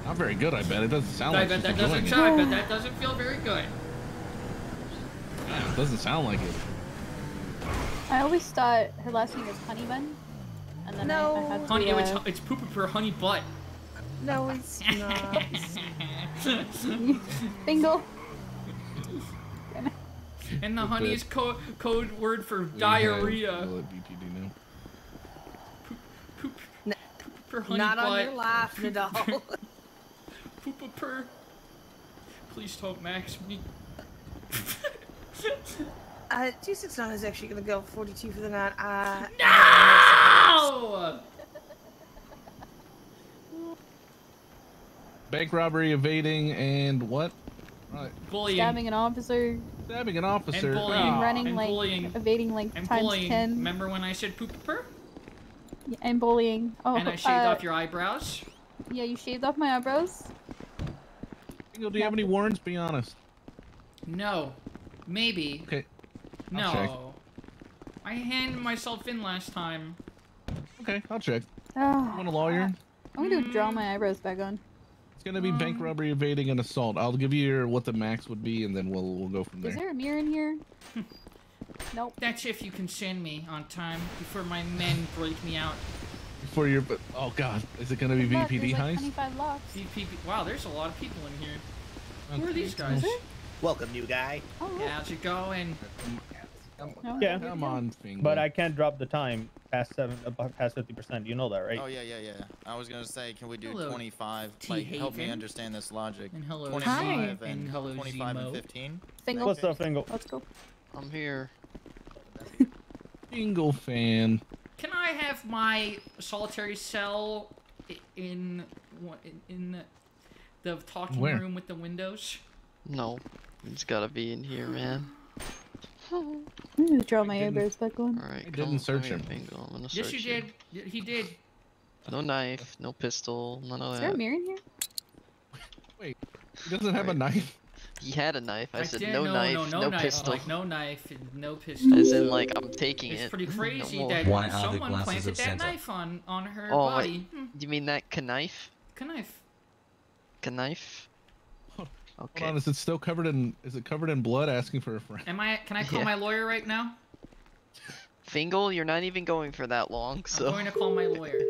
Not very good. I bet it doesn't sound I like bet she's that doesn't. enjoying it. I bet that doesn't feel very good. Yeah, it doesn't sound like it. I always thought her last name was Honeybun, and then I, I had to. Honey, it's uh, it's Poopaper Honey Butt. No, it's not. Bingo. and the honey is co- code word for diarrhea. we'll let BTD know. Poopaper Honey not Butt. on your life, Nadal. Poopaper. Please don't max me. uh, 269 is actually going to go 42 for the night. Uh, No! Bank robbery, evading, and what? Right. Bullying. Stabbing an officer. Stabbing an officer. And bullying. Ah. running and like bullying. evading like And times bullying. ten. Remember when I said poopaper? Yeah, and bullying. Oh, and I uh, shaved uh, off your eyebrows? Yeah, you shaved off my eyebrows. Do you have any warrants? Be honest. No. Maybe. Okay. No. I'll check. I handed myself in last time. Okay, I'll check. Oh, Want a lawyer? Ah. I'm gonna draw hmm. my eyebrows back on. It's gonna be bank hmm. robbery, evading, and assault. I'll give you your, what the max would be, and then we'll we'll go from there. Is there a mirror in here? nope. That's if you can send me on time before my men break me out. Before your, but oh god, is it gonna be Look, VPD there's like heist? 25 locks. VP Wow, there's a lot of people in here. Who are these guys? Welcome, new guy. Oh, Yeah, how's it going? Yeah. Come on, Fingal. But I can't drop the time past seven, past fifty percent. You know that, right? Oh yeah, yeah, yeah. I was gonna say, can we do Hello, 25? T. Like, help me understand this logic. And hello, 25 Hi. and, And hello, 25 Zemo. and 15. Fingal. What's up, Fingal? Let's go. I'm here. Fingal fan. Can I have my solitary cell in in, in the, the talking Where? room with the windows? No, it's gotta be in here, man. I'm gonna draw my eyebrows back on. Alright, I didn't search him. Bingo. I'm gonna Yes, search you did. Y- He did. No knife, no pistol, none of Is that. there a mirror in here? Wait, he doesn't have a knife. He had a knife. I, said did- no, no, knife, no, no, no, knife. pistol. Like no knife, no pistol. As in, like I'm taking It's it. It's pretty crazy more. that Why someone planted that Santa? knife on on her Oh, body. wait. Hmm. You mean that knife? Knife. Knife? Okay. Hold Okay. on, is it still covered in? Is it covered in blood? Asking for a friend. Am I? Can I call Yeah. my lawyer right now? Fingal, you're not even going for that long, so. I'm going to call my lawyer.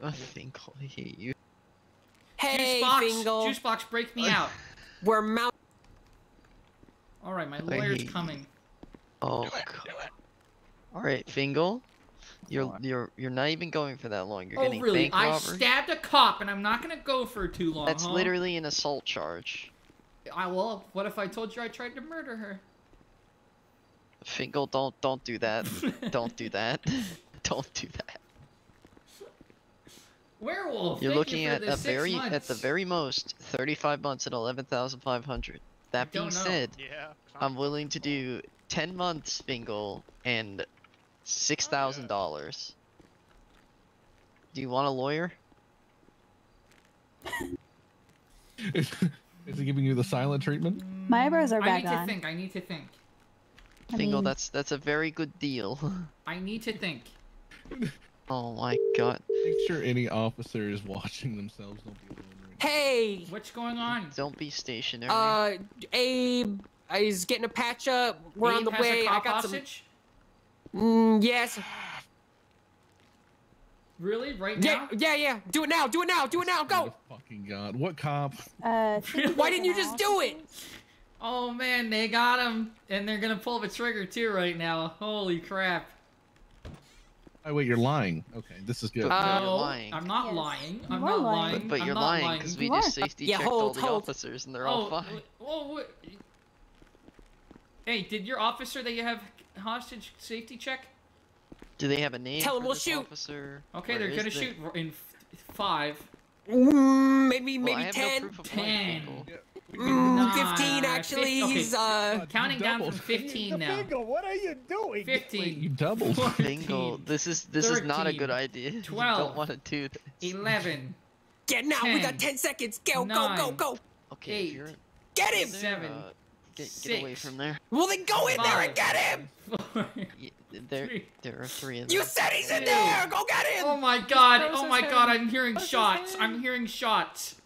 Oh, Fingal, I hate you. Hey, Juicebox, Fingal. Juicebox, break me out. We're mount. All right, my lawyer's hate coming. Oh, God. Alright, Fingal. You're you're you're not even going for that long. You're Oh, getting really? bank I robbery. stabbed a cop, and I'm not gonna go for too long. That's huh? literally an assault charge. I well, what if I told you I tried to murder her? Fingal, don't don't do that. don't do that. don't do that. Werewolf. You're thank looking you for at the a six very at the very most 35 months at 11,500. That being said, Yeah. I'm willing to do 10 months Fingal and $6,000. Do you want a lawyer? is he giving you the silent treatment? My eyebrows are back on. I back need to think. I need to think. I Fingal, mean- that's that's a very good deal. I need to think. oh my god. Make sure any officer is watching themselves. Don't be alone. Hey, What's going on? Don't be stationary. uh, Abe is getting a patch up. We're on the has a way. I cop got some. hostage? Mm, yes. Really? Right Yeah, now? yeah, yeah. Do it now. Do it now. Do it now. Go. Fucking god, what cop? Uh, Why didn't you just do it? Oh man, they got him, and they're gonna pull the trigger too right now. Holy crap! Oh wait, you're lying. Okay, this is good. But- but No, you're lying. I'm not Yes. lying. I'm are not lying. lying. But, but you're not lying because we just safety Yeah, checked all hold, the hold. officers and they're all Oh, fine. w- oh, what? Hey, did your officer that you have hostage safety check? Do they have a name Tell them we'll shoot. officer? Okay, Where they're gonna the- shoot in five. Mm, maybe, Well, I maybe have 10. no proof of Ten. Fingal. Mm, 15 actually. okay. He's uh. Counting down from 15 now. what are you doing? Wait, 15. you doubled. Fingal, 14, this is this is not a good idea. You 12, don't want to do this. 11, Get now. We got 10, 10 seconds. Go, go, go, go. Okay, eight, you're Get him. seven, uh, get, get away from there. Well, then go in there and get him. four. Yeah, there, Three. there are three of them. You said he's in Two. there. Go get him. Oh my god! Oh my hand. god! I'm hearing Froze shots. I'm hearing shots.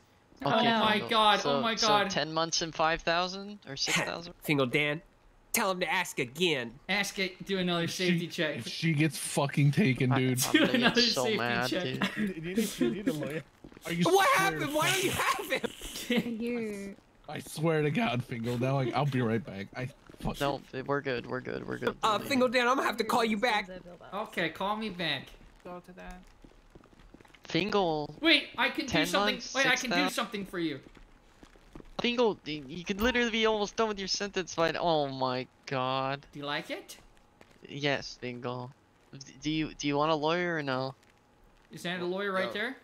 Okay, oh my god! So, oh my so god! ten months and five thousand or six thousand. Fingal Dan, tell him to ask again. Ask it. Do another safety she, check. If she gets fucking taken, dude. I'm Do another so safety mad, check. dude. You need, you need a. Are you What happened? Why don't you have him? you. I swear to God, Fingal. Now I, I'll be right back. I fuck. No, we're good. We're good. We're good. Uh, We're Fingal Dan, I'm gonna have to call you back. Okay, call me back. Go to that. Fingal, Wait, I can do something. months, Wait, I can do something for you. Fingal, y- you could literally be almost done with your sentence by. Oh my God. Do you like it? Yes, Fingal. Do you do you want a lawyer or no? Is that a lawyer right Yo. there?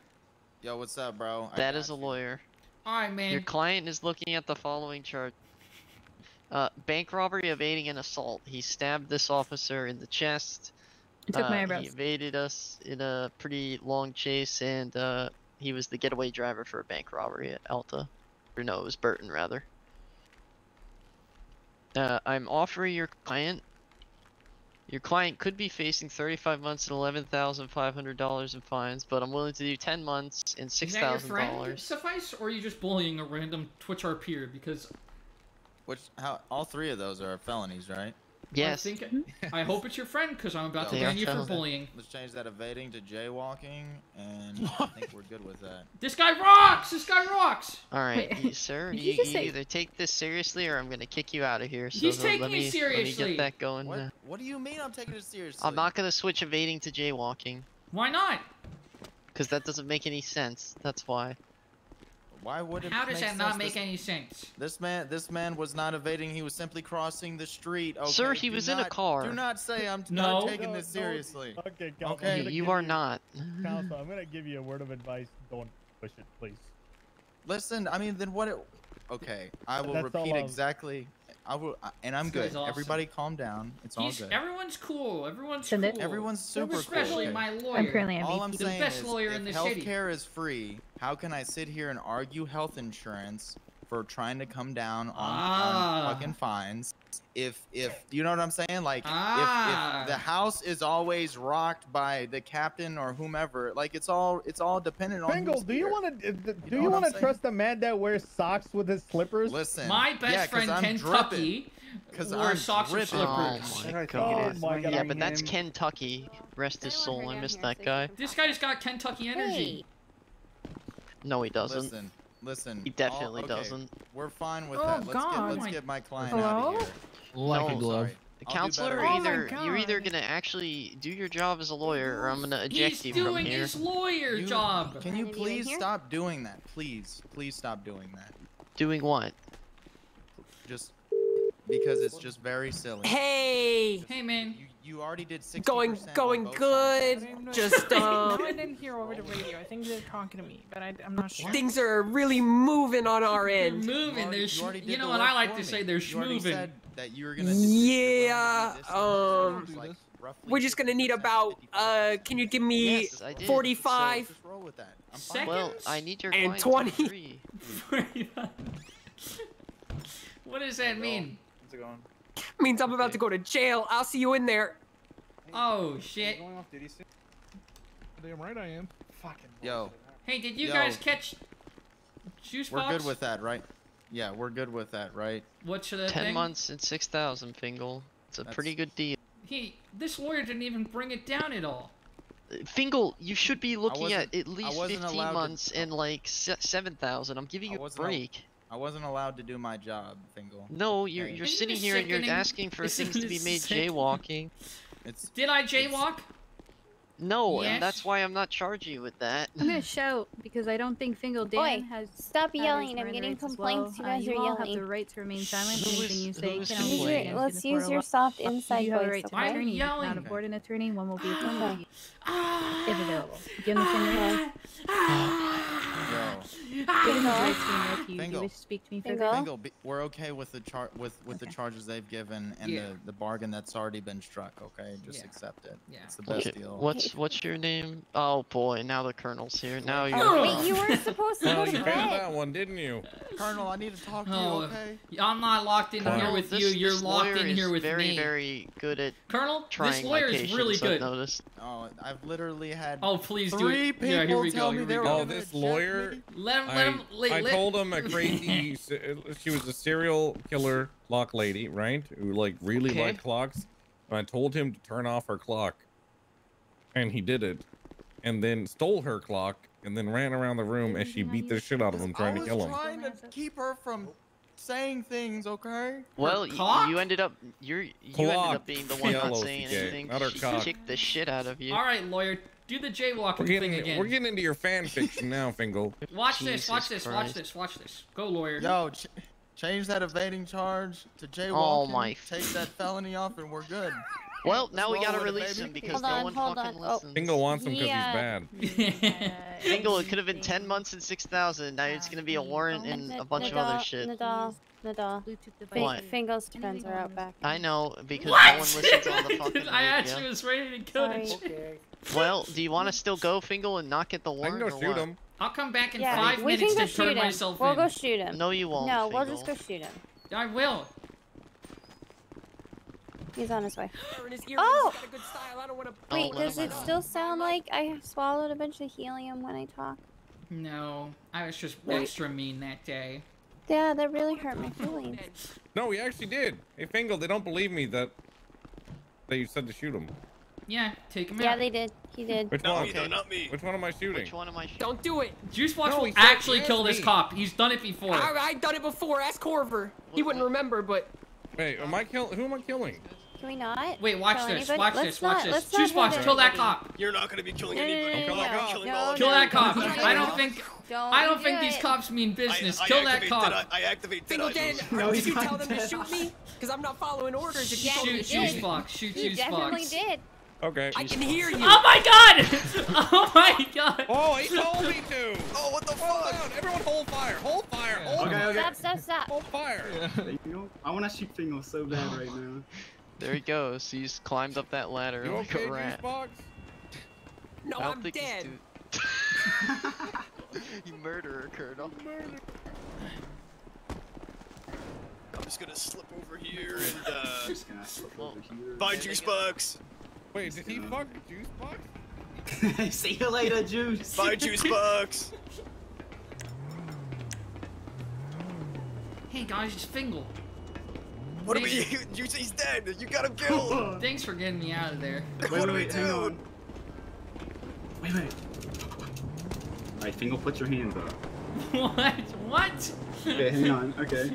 Yo, what's up, bro? I That got a lawyer. All right, man. Your client is looking at the following chart. Uh, bank robbery, evading, and assault. He stabbed this officer in the chest. I took my Uh, eyebrows. He evaded us in a pretty long chase, and uh, he was the getaway driver for a bank robbery at Alta. Or no, it was Burton, rather. Uh, I'm offering your client. Your client could be facing 35 months and $11,500 in fines, but I'm willing to do 10 months and Is that your friend $6,000. suffice, or are you just bullying a random Twitch R peer? Because Which how all three of those are felonies, right? Yes. I think mm-hmm. I hope it's your friend, because I'm about to They are ban you for bullying. Let's change that evading to jaywalking, and I think we're good with that. This guy rocks. This guy rocks. All right, Wait, sir. did You, you you say- either take this seriously, or I'm gonna kick you out of here. So He's taking let me me, Let me get that going. What? What do you mean I'm taking it seriously? I'm not gonna switch evading to jaywalking, Why not? because that doesn't make any sense. That's why. Why would it How does make that not make this, any sense? This man, this man was not evading. He was simply crossing the street. Okay? Sir, he Do was in a car. Do not say I'm No. not taking No, this no. seriously. Okay, Counsel, Okay. I'm You, gonna you are not. Counsel, I'm gonna give you a word of advice. Don't push it, please. Listen, I mean, then what? It, okay, I will That's repeat exactly. I will, and I'm This good. awesome. Everybody, calm down. It's all He's, good. everyone's cool. Everyone's cool. Everyone's super cool, Especially my lawyer. I'm lawyer. currently All I'm the saying best is, lawyer if in the city. healthcare is free, how can I sit here and argue health insurance for trying to come down on, Ah. on fucking fines? If if you know what I'm saying, like Ah. if, if the house is always rocked by the captain or whomever, like it's all it's all dependent on. Bingo, do you want to do know you want to trust a man that wears socks with his slippers? Listen, My best yeah, 'cause friend I'm Kentucky dripping. 'Cause wore I'm socks or dripping. Oh slippers. my Oh god. my god. Yeah, but that's Kentucky. Rest his soul. I miss that guy. This guy's got Kentucky energy. No, he doesn't. Listen, listen. He definitely all- okay, doesn't. We're fine with Oh, that. Let's God. get let's My- get my client Hello? out of here. Like No, a glove. The counselor, better. Oh either you're either gonna actually do your job as a lawyer, or I'm gonna eject He's you from here. He's doing his lawyer You- job. Can you Can I be in please stop doing that? Please, please stop doing that. Doing what? Just because it's just very silly. Hey, Hey man, You, you already did 60 going going good. Just no, um, I didn't hear over the radio. I think they're talking to me, but I, I'm not sure. things are really moving on our they're end. moving. They're you sh- already you know what I like to me. say. They're You schmoving. that you were gonna Yeah, willing to do this, um, like We're just gonna need about uh, can you give me Yes, 45 Just roll with that. I'm fine. Seconds? Well, I need your And 20. what does that mean? How's it going? means I'm about to go to jail. I'll see you in there. Oh shit. Going off duty soon? Damn right I am. Fucking. Yo, Hey, did you Yo. guys catch Juice we're Box? good with that, right? Yeah, we're good with that, right? What What's that Ten thing? months and six thousand, Fingal. It's a That's- pretty good deal. He, this lawyer didn't even bring it down at all. Fingal, you should be looking at at least 15 allowed to- months and like 7,000. I'm giving you a wasn't al- break. I wasn't allowed to do my job, Fingal. No, you're, you're Isn't sitting this here and you're asking for Isn't things to be made sickening? jaywalking. It's Did I jaywalk? No, Yes. and that's why I'm not charging you with that. I'm gonna shout because I don't think Fingal Dan Oi, has. stop yelling, I'm getting complaints, well. you guys uh, are you all have yelling. the right to remain silent. Who Anything you say who is cannot be used your, against let's you in a use your soft inside You have a voice, right to I'm okay? attorney. Not a board and attorney. One will be appointed Okay. If available. Do ah, ah. you understand? yo, Given those rights being read to you, do you wish to speak to me further? Fingal, be- we're okay with the char with with the charges they've given and Yeah. the, the bargain that's already been struck. Okay, just Yeah. accept it. Yeah. It's the best Okay, deal. what's what's your name? Oh boy, now the colonel's here. Now you're. Oh, Wait, you were supposed to go you to found bed. that one, didn't you? Colonel, I need to talk to Oh, you. Okay. I'm not locked in here with this, you. You're locked in here is with very, me. very very good at Colonel, this trying my lawyer is really I've good. noticed. Oh, I've literally had Oh, please do three it. people Yeah, here we tell go. me Here we they were. Oh, this lawyer. Let. Let I, him. Let, I let- told him a crazy. Uh, she was a serial killer clock lady, right? Who like really Okay. liked clocks. And I told him to turn off her clock, and he did it, and then stole her clock, and then ran around the room as she beat the shit out of him, I trying to kill him. trying to keep her from saying things. Okay. Well, you ended up you're you ended up being the one not saying anything. not she cock. kicked the shit out of you. All right, lawyer, do the jaywalking We're thing again. we're getting into your fan fiction now, Fingal. Watch this. Jesus Watch this. Watch this. Watch this. Go, lawyer. Yo, ch- change that evading charge to oh, jaywalking. Oh my Take that felony off, and we're good. Well, now we gotta release him because Hold no on, one hold fucking on. Oh. listens. Fingal wants him because Yeah. he's bad. Fingal, it could have been 10 months and 6,000. Now it's gonna be a warrant and a bunch of other shit. Nadal, Nadal. Bluetooth What? Fingal's friends are out back. I know because What? no one listens on the fucking I actually radio. was ready to kill Sorry. the chick. Okay. Well, do you want to still go, Fingal, and not get the warrant? I can warrant go shoot him. I'll come back in Yeah, five we minutes can go to turn shoot him. myself We'll in. go shoot him. No, you won't. No, we'll just go shoot him. I will. He's on his way. Hair in his ear, Oh! he's got a good style. I don't want to. Wait, does it still sound like I swallowed a bunch of helium when I talk? No, I was just Wait. extra mean that day. Yeah, that really hurt my feelings. No, he actually did. Hey, Fingal, they don't believe me that that you said to shoot him. Yeah, take him Yeah, out. Yeah, they did. He did. Which Not one? me, though, not me. Which one am I shooting? Which one am I shooting? Don't do it. Juice Box No, will actually kill asked this me. cop. He's done it before. I, I done it before. Ask Corver. He wouldn't remember, but Wait, am I kill? Who am I killing? Can we not? Wait, watch kill this. anybody? Watch Let's this. Watch this. let's Juice not Box, kill that anybody. cop. You're not gonna be killing No, no, anybody. no, I'm no, not no, killing no, Kill that cop. I don't think. Don't I don't do think these cops mean business. I, I Kill that activate cop. Dead Eye- I activate Dead Fingal Eye Dan, Juice. did you tell them to shoot me? Because I'm not following orders if you Yeah, me Shoot shoot Juice me. Box. Shoot He Juice definitely Box. did. Okay. I can hear you. Oh my god! Oh my god! Oh, he told me to. Oh, what the Hold on, everyone hold fire. Hold fire. Hold Okay, okay. Stop, stop, stop. Hold fire. Fingal? I want to shoot Fingal so bad right now. There he goes. He's climbed up that ladder You like okay, a rat. Juicebox? No, I don't I'm dead. you murderer, Colonel. I'm just gonna slip over here and uh, Just gonna slip over here. buy juice box. Wait, did he fuck Juicebox? See you later, Juice. Buy juice box. Hey guys, it's Fingal. What are we? Juice, he's dead. You got him killed. Thanks for getting me out of there. Wait, what wait, do we wait, hang do? on. Wait, wait. Alright, Fingal, put your hands up. what? What? Okay, hang on. Okay.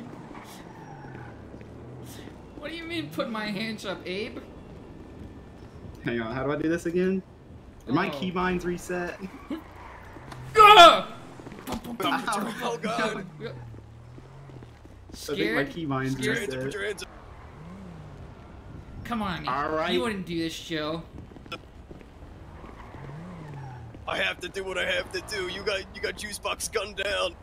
What do you mean put my hands up, Abe? Hang on. How do I do this again? Are my Oh. keybinds reset? Gah! Oh god. I think my Scared? keybinds Put your hands reset. Your hands up. Come on. All right. You wouldn't do this, Joe. I have to do what I have to do. You got you got juice box gunned down.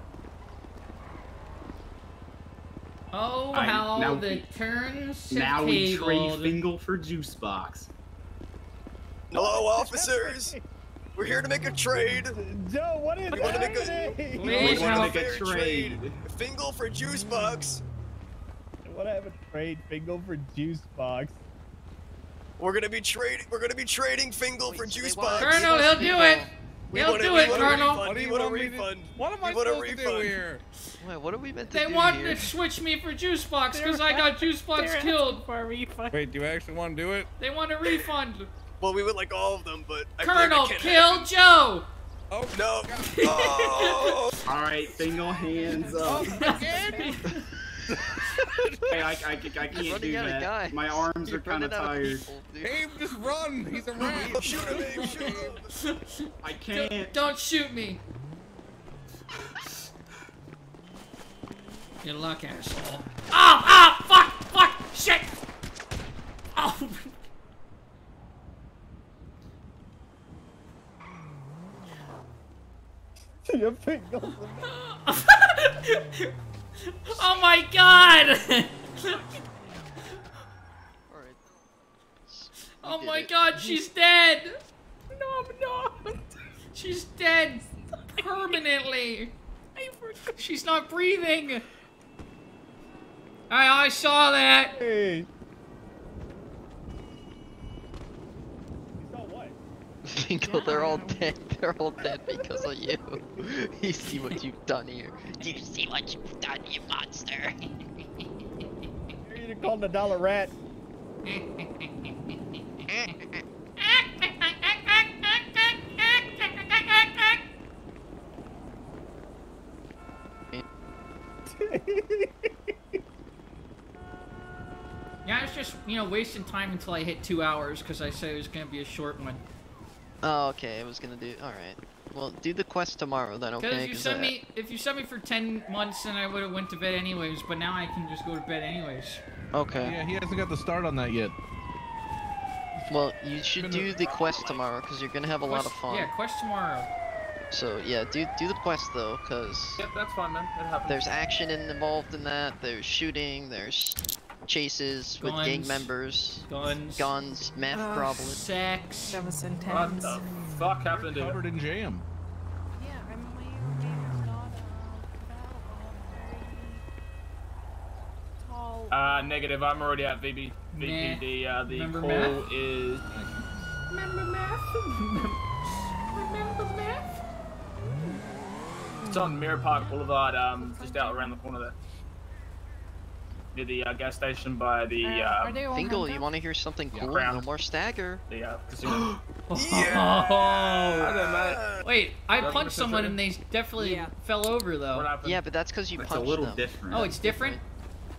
Oh, Alright, how now the we- turns have Now we trade tabled. Fingal for Juice Box. Hello, officers. We're here to make a trade. Joe, what is We want to make a, happening? we Wait, want to how- make a trade. trade. Fingal for juice box. What happened? Trade Bingo for Juice Box. We're gonna be trading. We're gonna be trading Fingal for juice want- box. Colonel, he'll do it. We He'll want do it, Colonel. refund. What do We you want a to- refund. What am We I supposed to do here? Wait, what are we meant to They do want here? to switch me for Juice Box because I got a- Juice Box killed. For a refund. Wait, do you actually want to do it? They want a refund. Well, we would like all of them, but I like Colonel, that kill happen. Joe. Oh No. Oh. Alright, Fingal, hands oh, up. Again? hey, I, I, I can't running do that. guys. My arms You're are kind of tired. people, dude. Abe, just run. He's a rat. Shoot him, Abe. Shoot him. I can't. Don't shoot me. Good luck, asshole. Oh, ah, fuck, fuck, shit. Oh. Your Bingo. oh my god. Oh my it. god, she's dead. No, I'm not. She's dead permanently. She's not breathing. I I saw that. Hey. You saw what? Fingal, they're all dead. They're all dead because of you. You see what you've done here. You see what you've done, you monster. You're either called the dollar rat. Yeah, I was just, you know, wasting time until I hit two hours because I said it was going to be a short one. Oh, okay. I was gonna do. All right. Well, do the quest tomorrow then, okay? Because okay? you 'Cause sent I- me, if you sent me for 10 months, then I would have went to bed anyways, but now I can just go to bed anyways. Okay. Yeah, he hasn't got the start on that yet. Well, you should do the quest tomorrow because you're gonna have a lot of fun. Yeah, quest tomorrow. So yeah, do do the quest though, cause Yep, that's fine, man. It happens. there's action involved in that. There's shooting. There's chases with gang members. Guns. Guns. Math Ugh. problems. Sex. That was What intense. the fuck happened to Covered in jam. Yeah, I may or may have not uh, tall. Uh, negative. I'm already at VB. VPD. Uh, the Remember call math? is. Remember math? Remember math? It's on Mirror Park Boulevard, um, just out around the corner there. Near the uh, gas station by the. Uh, are Fingal, you want to hear something cool? Crown. No more stagger. the uh, casino. Oh. Wait, I Revenue punched someone and they definitely Yeah. fell over though. Yeah, but that's because you It's punched a little them. different. Oh, it's different?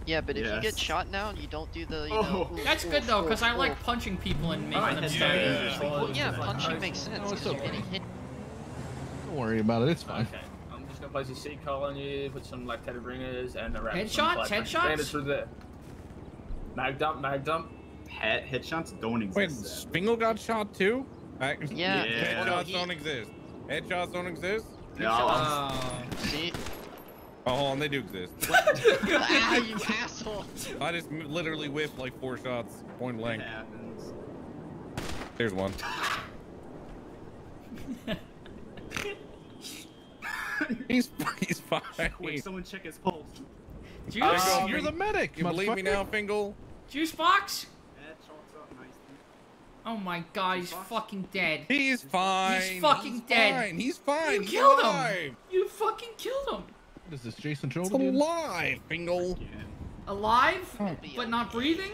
Yeah, but if you get shot now and you don't do the, you Oh. know. oof, That's good though, because oof, I like oof. punching people and making my them stagger. stop. Yeah. Well, yeah, punching makes sense No, it's because you're okay. getting hit. Don't worry about it. It's fine. Okay. I'm just gonna place a C-collar on you, put some lactated Ringer's, and around Headshots? Headshots? Bandits through there. Mag dump, mag dump. Head headshots don't exist. Wait, exist. Fingal got shot too? I- Yeah. Yeah. Headshots He- don't exist. Headshots don't exist. No. Uh, See? Oh, hold on, they do exist. ah, you asshole. I just literally whiffed like four shots, point blank. happens. There's one. he's he's fine. Wait, someone check his pulse. Juice, Fingal, You're the medic. You believe me now, Fingal? Juice Fox. Oh my god, he's fucking dead. He's fine. He's fucking He's dead. Fine. He's fine. You He's killed alive. him. You fucking killed him. What is this, Jason It's Trouble? dude? alive, Fingal. Alive, oh. but not breathing.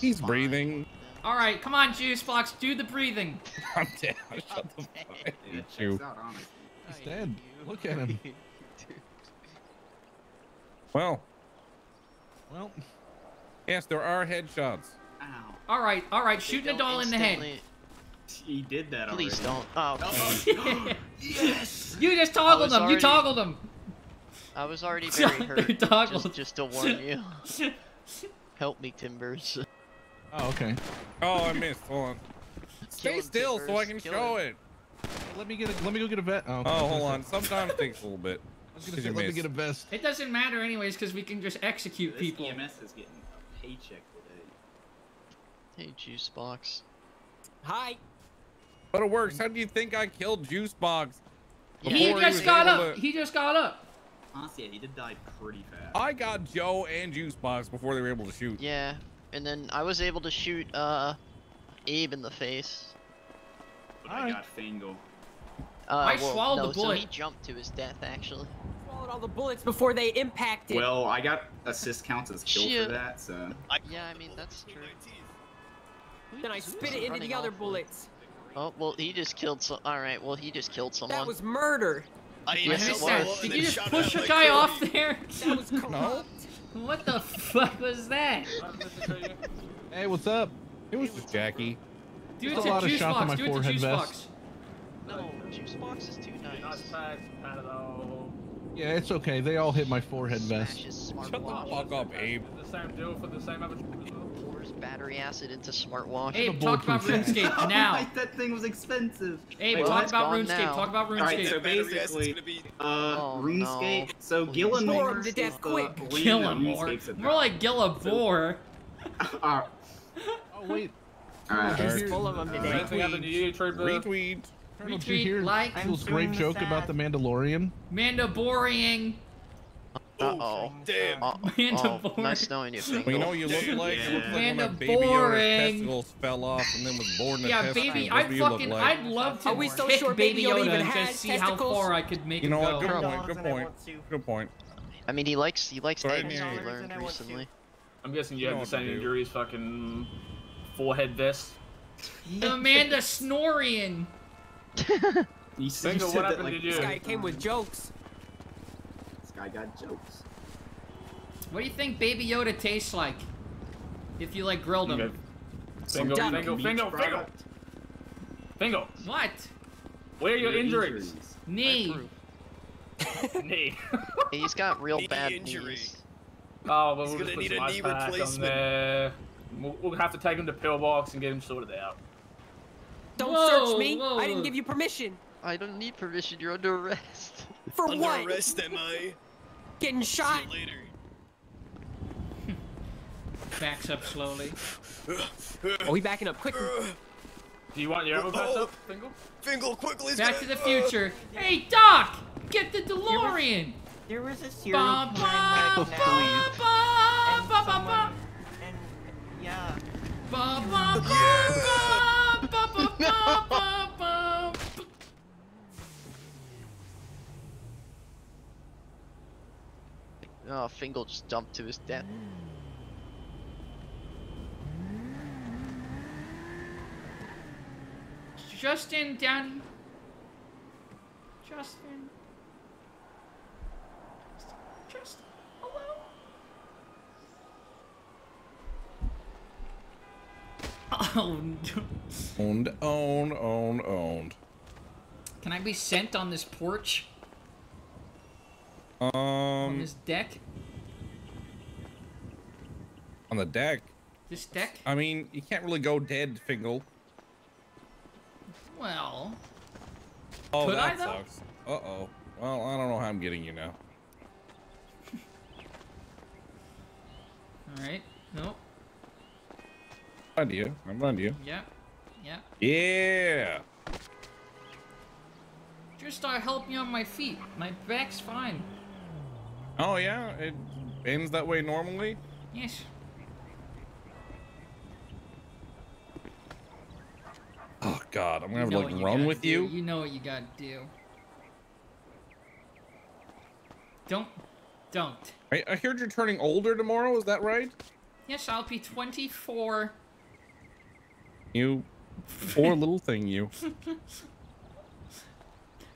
He's breathing. All right, come on, Juice box, do the breathing. I'm dead. Shut the fuck. I hate you. He's dead. Look at him. Well, Well, yes, there are headshots. Ow. All right, all right, shoot Don't Nadal in the head. He did that Please already. don't. Oh, okay. yes. You just toggled was him. You toggled him. I was already very They're hurt. toggled. Just, just to warn you. Help me, Timbers. oh, okay. Oh, I missed. Hold on. Stay him, still so I can kill show him. it. Let me get a, let me go get a vet. Oh, okay. Oh, hold on. Sometimes it takes a little bit. I was gonna 'Cause say, let me get a vest. It doesn't matter anyways because we can just execute This people. EMS is getting a paycheck today. Hey, juice box. Hi. But it works. How do you think I killed Juicebox? He just was got up. to- He just got up. Honestly, yeah, he did die pretty fast. I got Joe and Juicebox before they were able to shoot. Yeah, and then I was able to shoot uh Abe in the face. But I got Fango. Uh, I well, swallowed no, the So bullet. he jumped to his death, actually. Swallowed all the bullets before they impacted. Well, I got assist counts as kill Shit. for that, so. Yeah, I mean that's true. then I spit it into the other bullets. Oh well, he just killed some. All right, well he just killed someone. That was murder. I I yes, it was. Did you just push a guy off there? That was corrupt. What the fuck was that? Hey, what's up? It was just Jackie. Do it There's a to lot of juice shots on my Do it to forehead juice vest. box. No, juice box is too Nice nice. pack, Yeah, it's okay. They all hit my forehead vest. his Shut the fuck up, Abe. The same deal for the same average. Pours battery acid into smartwatch. Abe, talk about. RuneScape now. Like, that thing was expensive. Abe, Well, talk about RuneScape. Talk about Alright, RuneScape. so Battery acid is basically, gonna be- uh, Oh, RuneScape. no. So Holy Gillamore Storm to death quick. queen Gillamore. More like Gillabore. Uh, Oh wait, alright. He's full of them today. Anything happened to you, Trooper? Retweet. Colonel, did you Retweet, hear like, Phil's great joke about the Mandalorian? Mandaboring. Uh oh. Damn. Oh, Mandalorian. oh, nice knowing you, Well, you know you look like? You look like when a baby Yoda's testicles fell off and then was born in a Yeah, baby. I'd That's what you look fucking, like. I'd love to Are we so sure Baby Baby Yoda Yoda even and just see how far I could make You know what? go. Good point. Good point. Good point. I mean, he likes he likes Right eggs. He learned recently. I'm guessing you You have the same injuries, fucking forehead vest. Amanda Snorian. You said, Fingal, you said what that happened like to you? This guy came with jokes. This guy got jokes. What do you think Baby Yoda tastes like? If you like grilled him. Okay. Fingal, Some Fingal, meat Fingal, Fingal. What? where are your injuries? Knee. Knee. He's got real Knee bad injury. knees. Oh, well, He's we'll gonna just put need some a ice knee replacement. There. We'll, we'll have to take him to pillbox and get him sorted out. Don't Whoa, search me. whoa. I didn't give you permission. I don't need permission. You're under arrest. For Under what? arrest, am I? Getting shot. See you later. Backs up slowly. Are we backing up quick. Do you want your ammo back Oh. up, Fingal? Fingal, quickly. Back to the uh. future. Hey, Doc! Get the DeLorean! There was a serial Ba killer ba in ba yeah. Ba. Oh, Fingal just dumped to his death. Justin Danny. Justin. Justin. No. Owned, owned, owned, owned. Can I be sent on this porch? Um. On this deck? on the deck. This deck? I mean, you can't really go dead, Fingal. Well, Oh, Could I, that though? sucks. Uh oh. Well, I don't know how I'm getting you now. all right. Nope. Find you. I'm on you. Yeah. Yeah. Yeah. Just uh, help me on my feet. My back's fine. Oh yeah, it ends that way normally. Yes. Oh God, I'm gonna have to like run with do. you. You know what you gotta do. Don't. Don't. I, I heard you're turning older tomorrow. Is that right? Yes, I'll be 24. You poor little thing, you.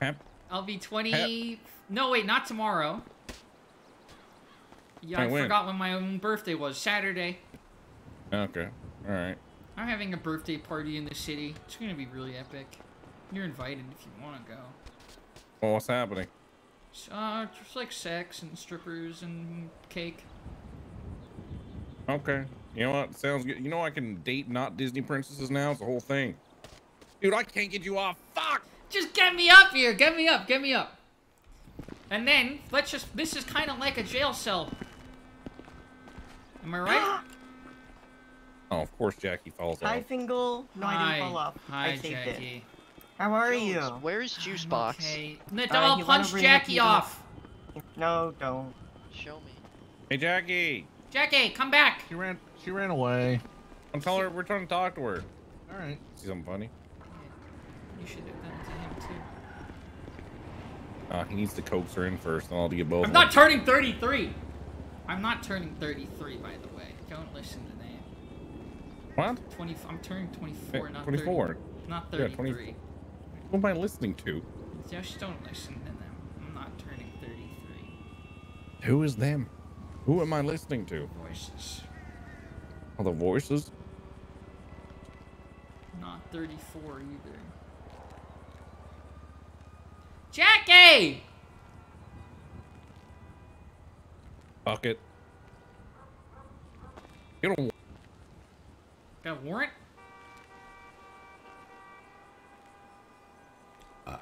Hap- I'll be 20. No, wait, not tomorrow. Yeah, I when? forgot when my own birthday was. Saturday. Okay. All right. I'm having a birthday party in the city. It's gonna be really epic. You're invited if you want to go. Well, what's happening? Uh, just like sex and strippers and cake. Okay. You know what? Sounds good. You know I can date not Disney princesses now. It's the whole thing. Dude, I can't get you off. Fuck. Just get me up here. Get me up. Get me up. And then let's just. This is kind of like a jail cell. Am I right? Oh, of course Jackie falls Hi, off. Fingal. No, I Hi. didn't fall off. Hi, I saved Jackie. it. How are Jones, you? Where's Juice Box? Okay. Uh, Nadal, you wanna punch Jackie off. No, don't. Show me. Hey, Jackie. Jackie, come back. She ran. She ran away. I'm telling her we're trying to talk to her. All right. See something funny? You should have done it to him too. Uh, he needs to coax her in first, and I'll get both. I'm of not turning 33. I'm not turning 33, by the way. Don't listen to that. What? 20. I'm turning 24, Hey, not 24. 30, not Yeah, 33. 20 Who am I listening to? Just don't listen to them. I'm not turning 33. Who is them? Who am I listening to? Voices. Oh, the voices? Not 34 either. Jackie! Fuck it. You don't. Got a warrant? Uh.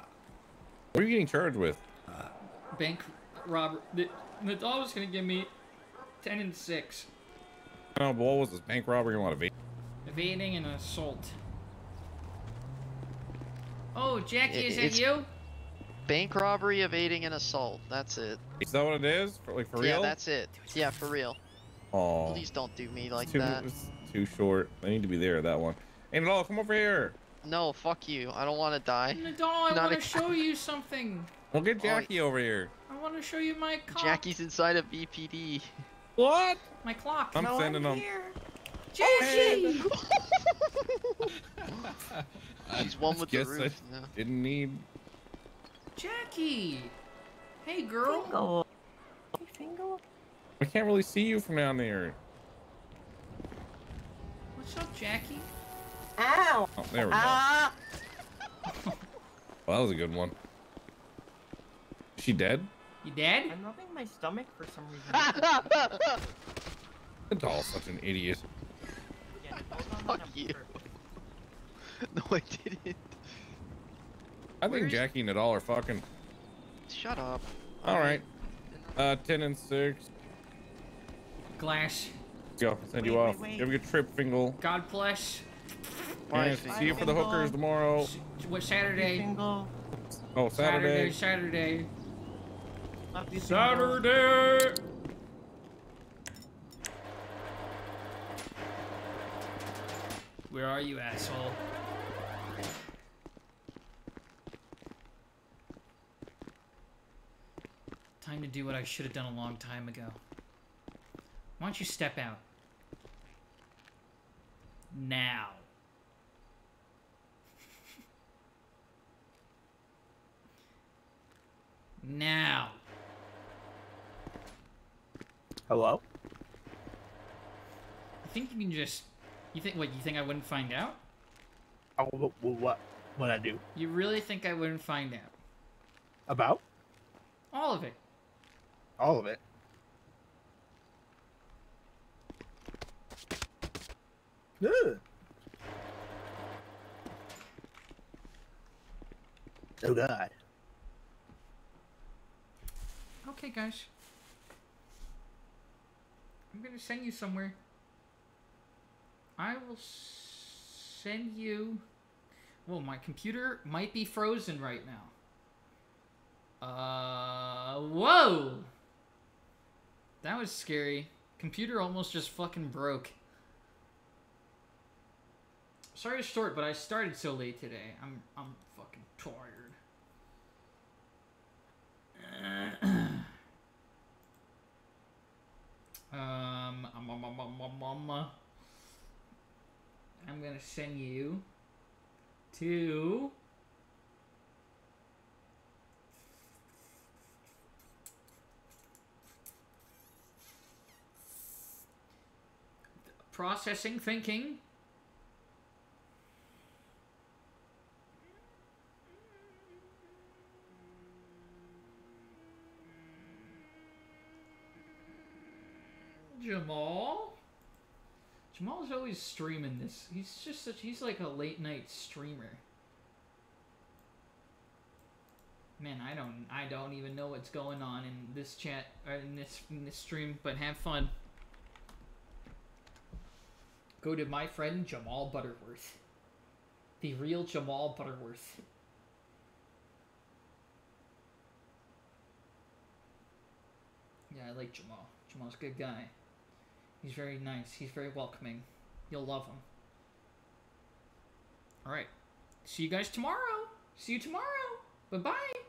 What are you getting charged with? Bank robber. The, Nadal was gonna give me 10 and 6. No, but what was this? Bank robbery and what? Evade? Evading and assault. Oh, Jackie, It- is that you? Bank robbery, evading, and assault. That's it. Is that what it is? For, like for yeah, real? that's it. Yeah, for real. Oh, Please don't do me like too, that. too short. I need to be there. That one. Hey, Nadal, come over here. No, fuck you. I don't want to die. Nadal, I Not want to show you something. We'll get oh, Jackie over here. I want to show you my clock. Jackie's inside of BPD. What? My clock. I'm sending them. Jackie! He's one with the roof. I No. didn't need. Jackie! Hey, girl. Fingal. Hey, Fingal. I can't really see you from down there. What's up, Jackie? Ow! Oh, there we go. Ah! Well, that was a good one. Is she dead? You dead? I'm rubbing my stomach for some reason. Nadal's such an idiot. Fuck you. No, I didn't. I think Jackie and Nadal are fucking. Shut up. All right. Uh, ten and six. Glass. Let's go. Send you Wait, wait, off. wait. You have a good trip, Fingal. God bless. Bye, Yeah, see you for the hookers tomorrow. What Saturday? Fingal. Oh, Saturday. Saturday. Love you, Fingal. Saturday. Where are you, asshole? Time to do what I should have done a long time ago. Why don't you step out? Now. Now. Hello? I think you can just. You think what? You think I wouldn't find out? Oh, what? What? What I do? You really think I wouldn't find out? About All of it. all of it? Ugh. Oh God. Okay, guys. I'm gonna send you somewhere. I will send you. Well, my computer might be frozen right now. Uh, whoa! That was scary. Computer almost just fucking broke. Sorry to short, but I started so late today. I'm I'm fucking tired. um, um, um, um, um, um, um, uh, I'm gonna send you to processing thinking. Jamal. Jamal's always streaming this. He's just such. He's like a late night streamer. Man, I don't. I don't even know what's going on in this chat or in this in this stream. But have fun. Go to my friend Jamal Butterworth. The real Jamal Butterworth. Yeah, I like Jamal. Jamal's a good guy. He's very nice. He's very welcoming. You'll love him. Alright. See you guys tomorrow. See you tomorrow. Bye bye.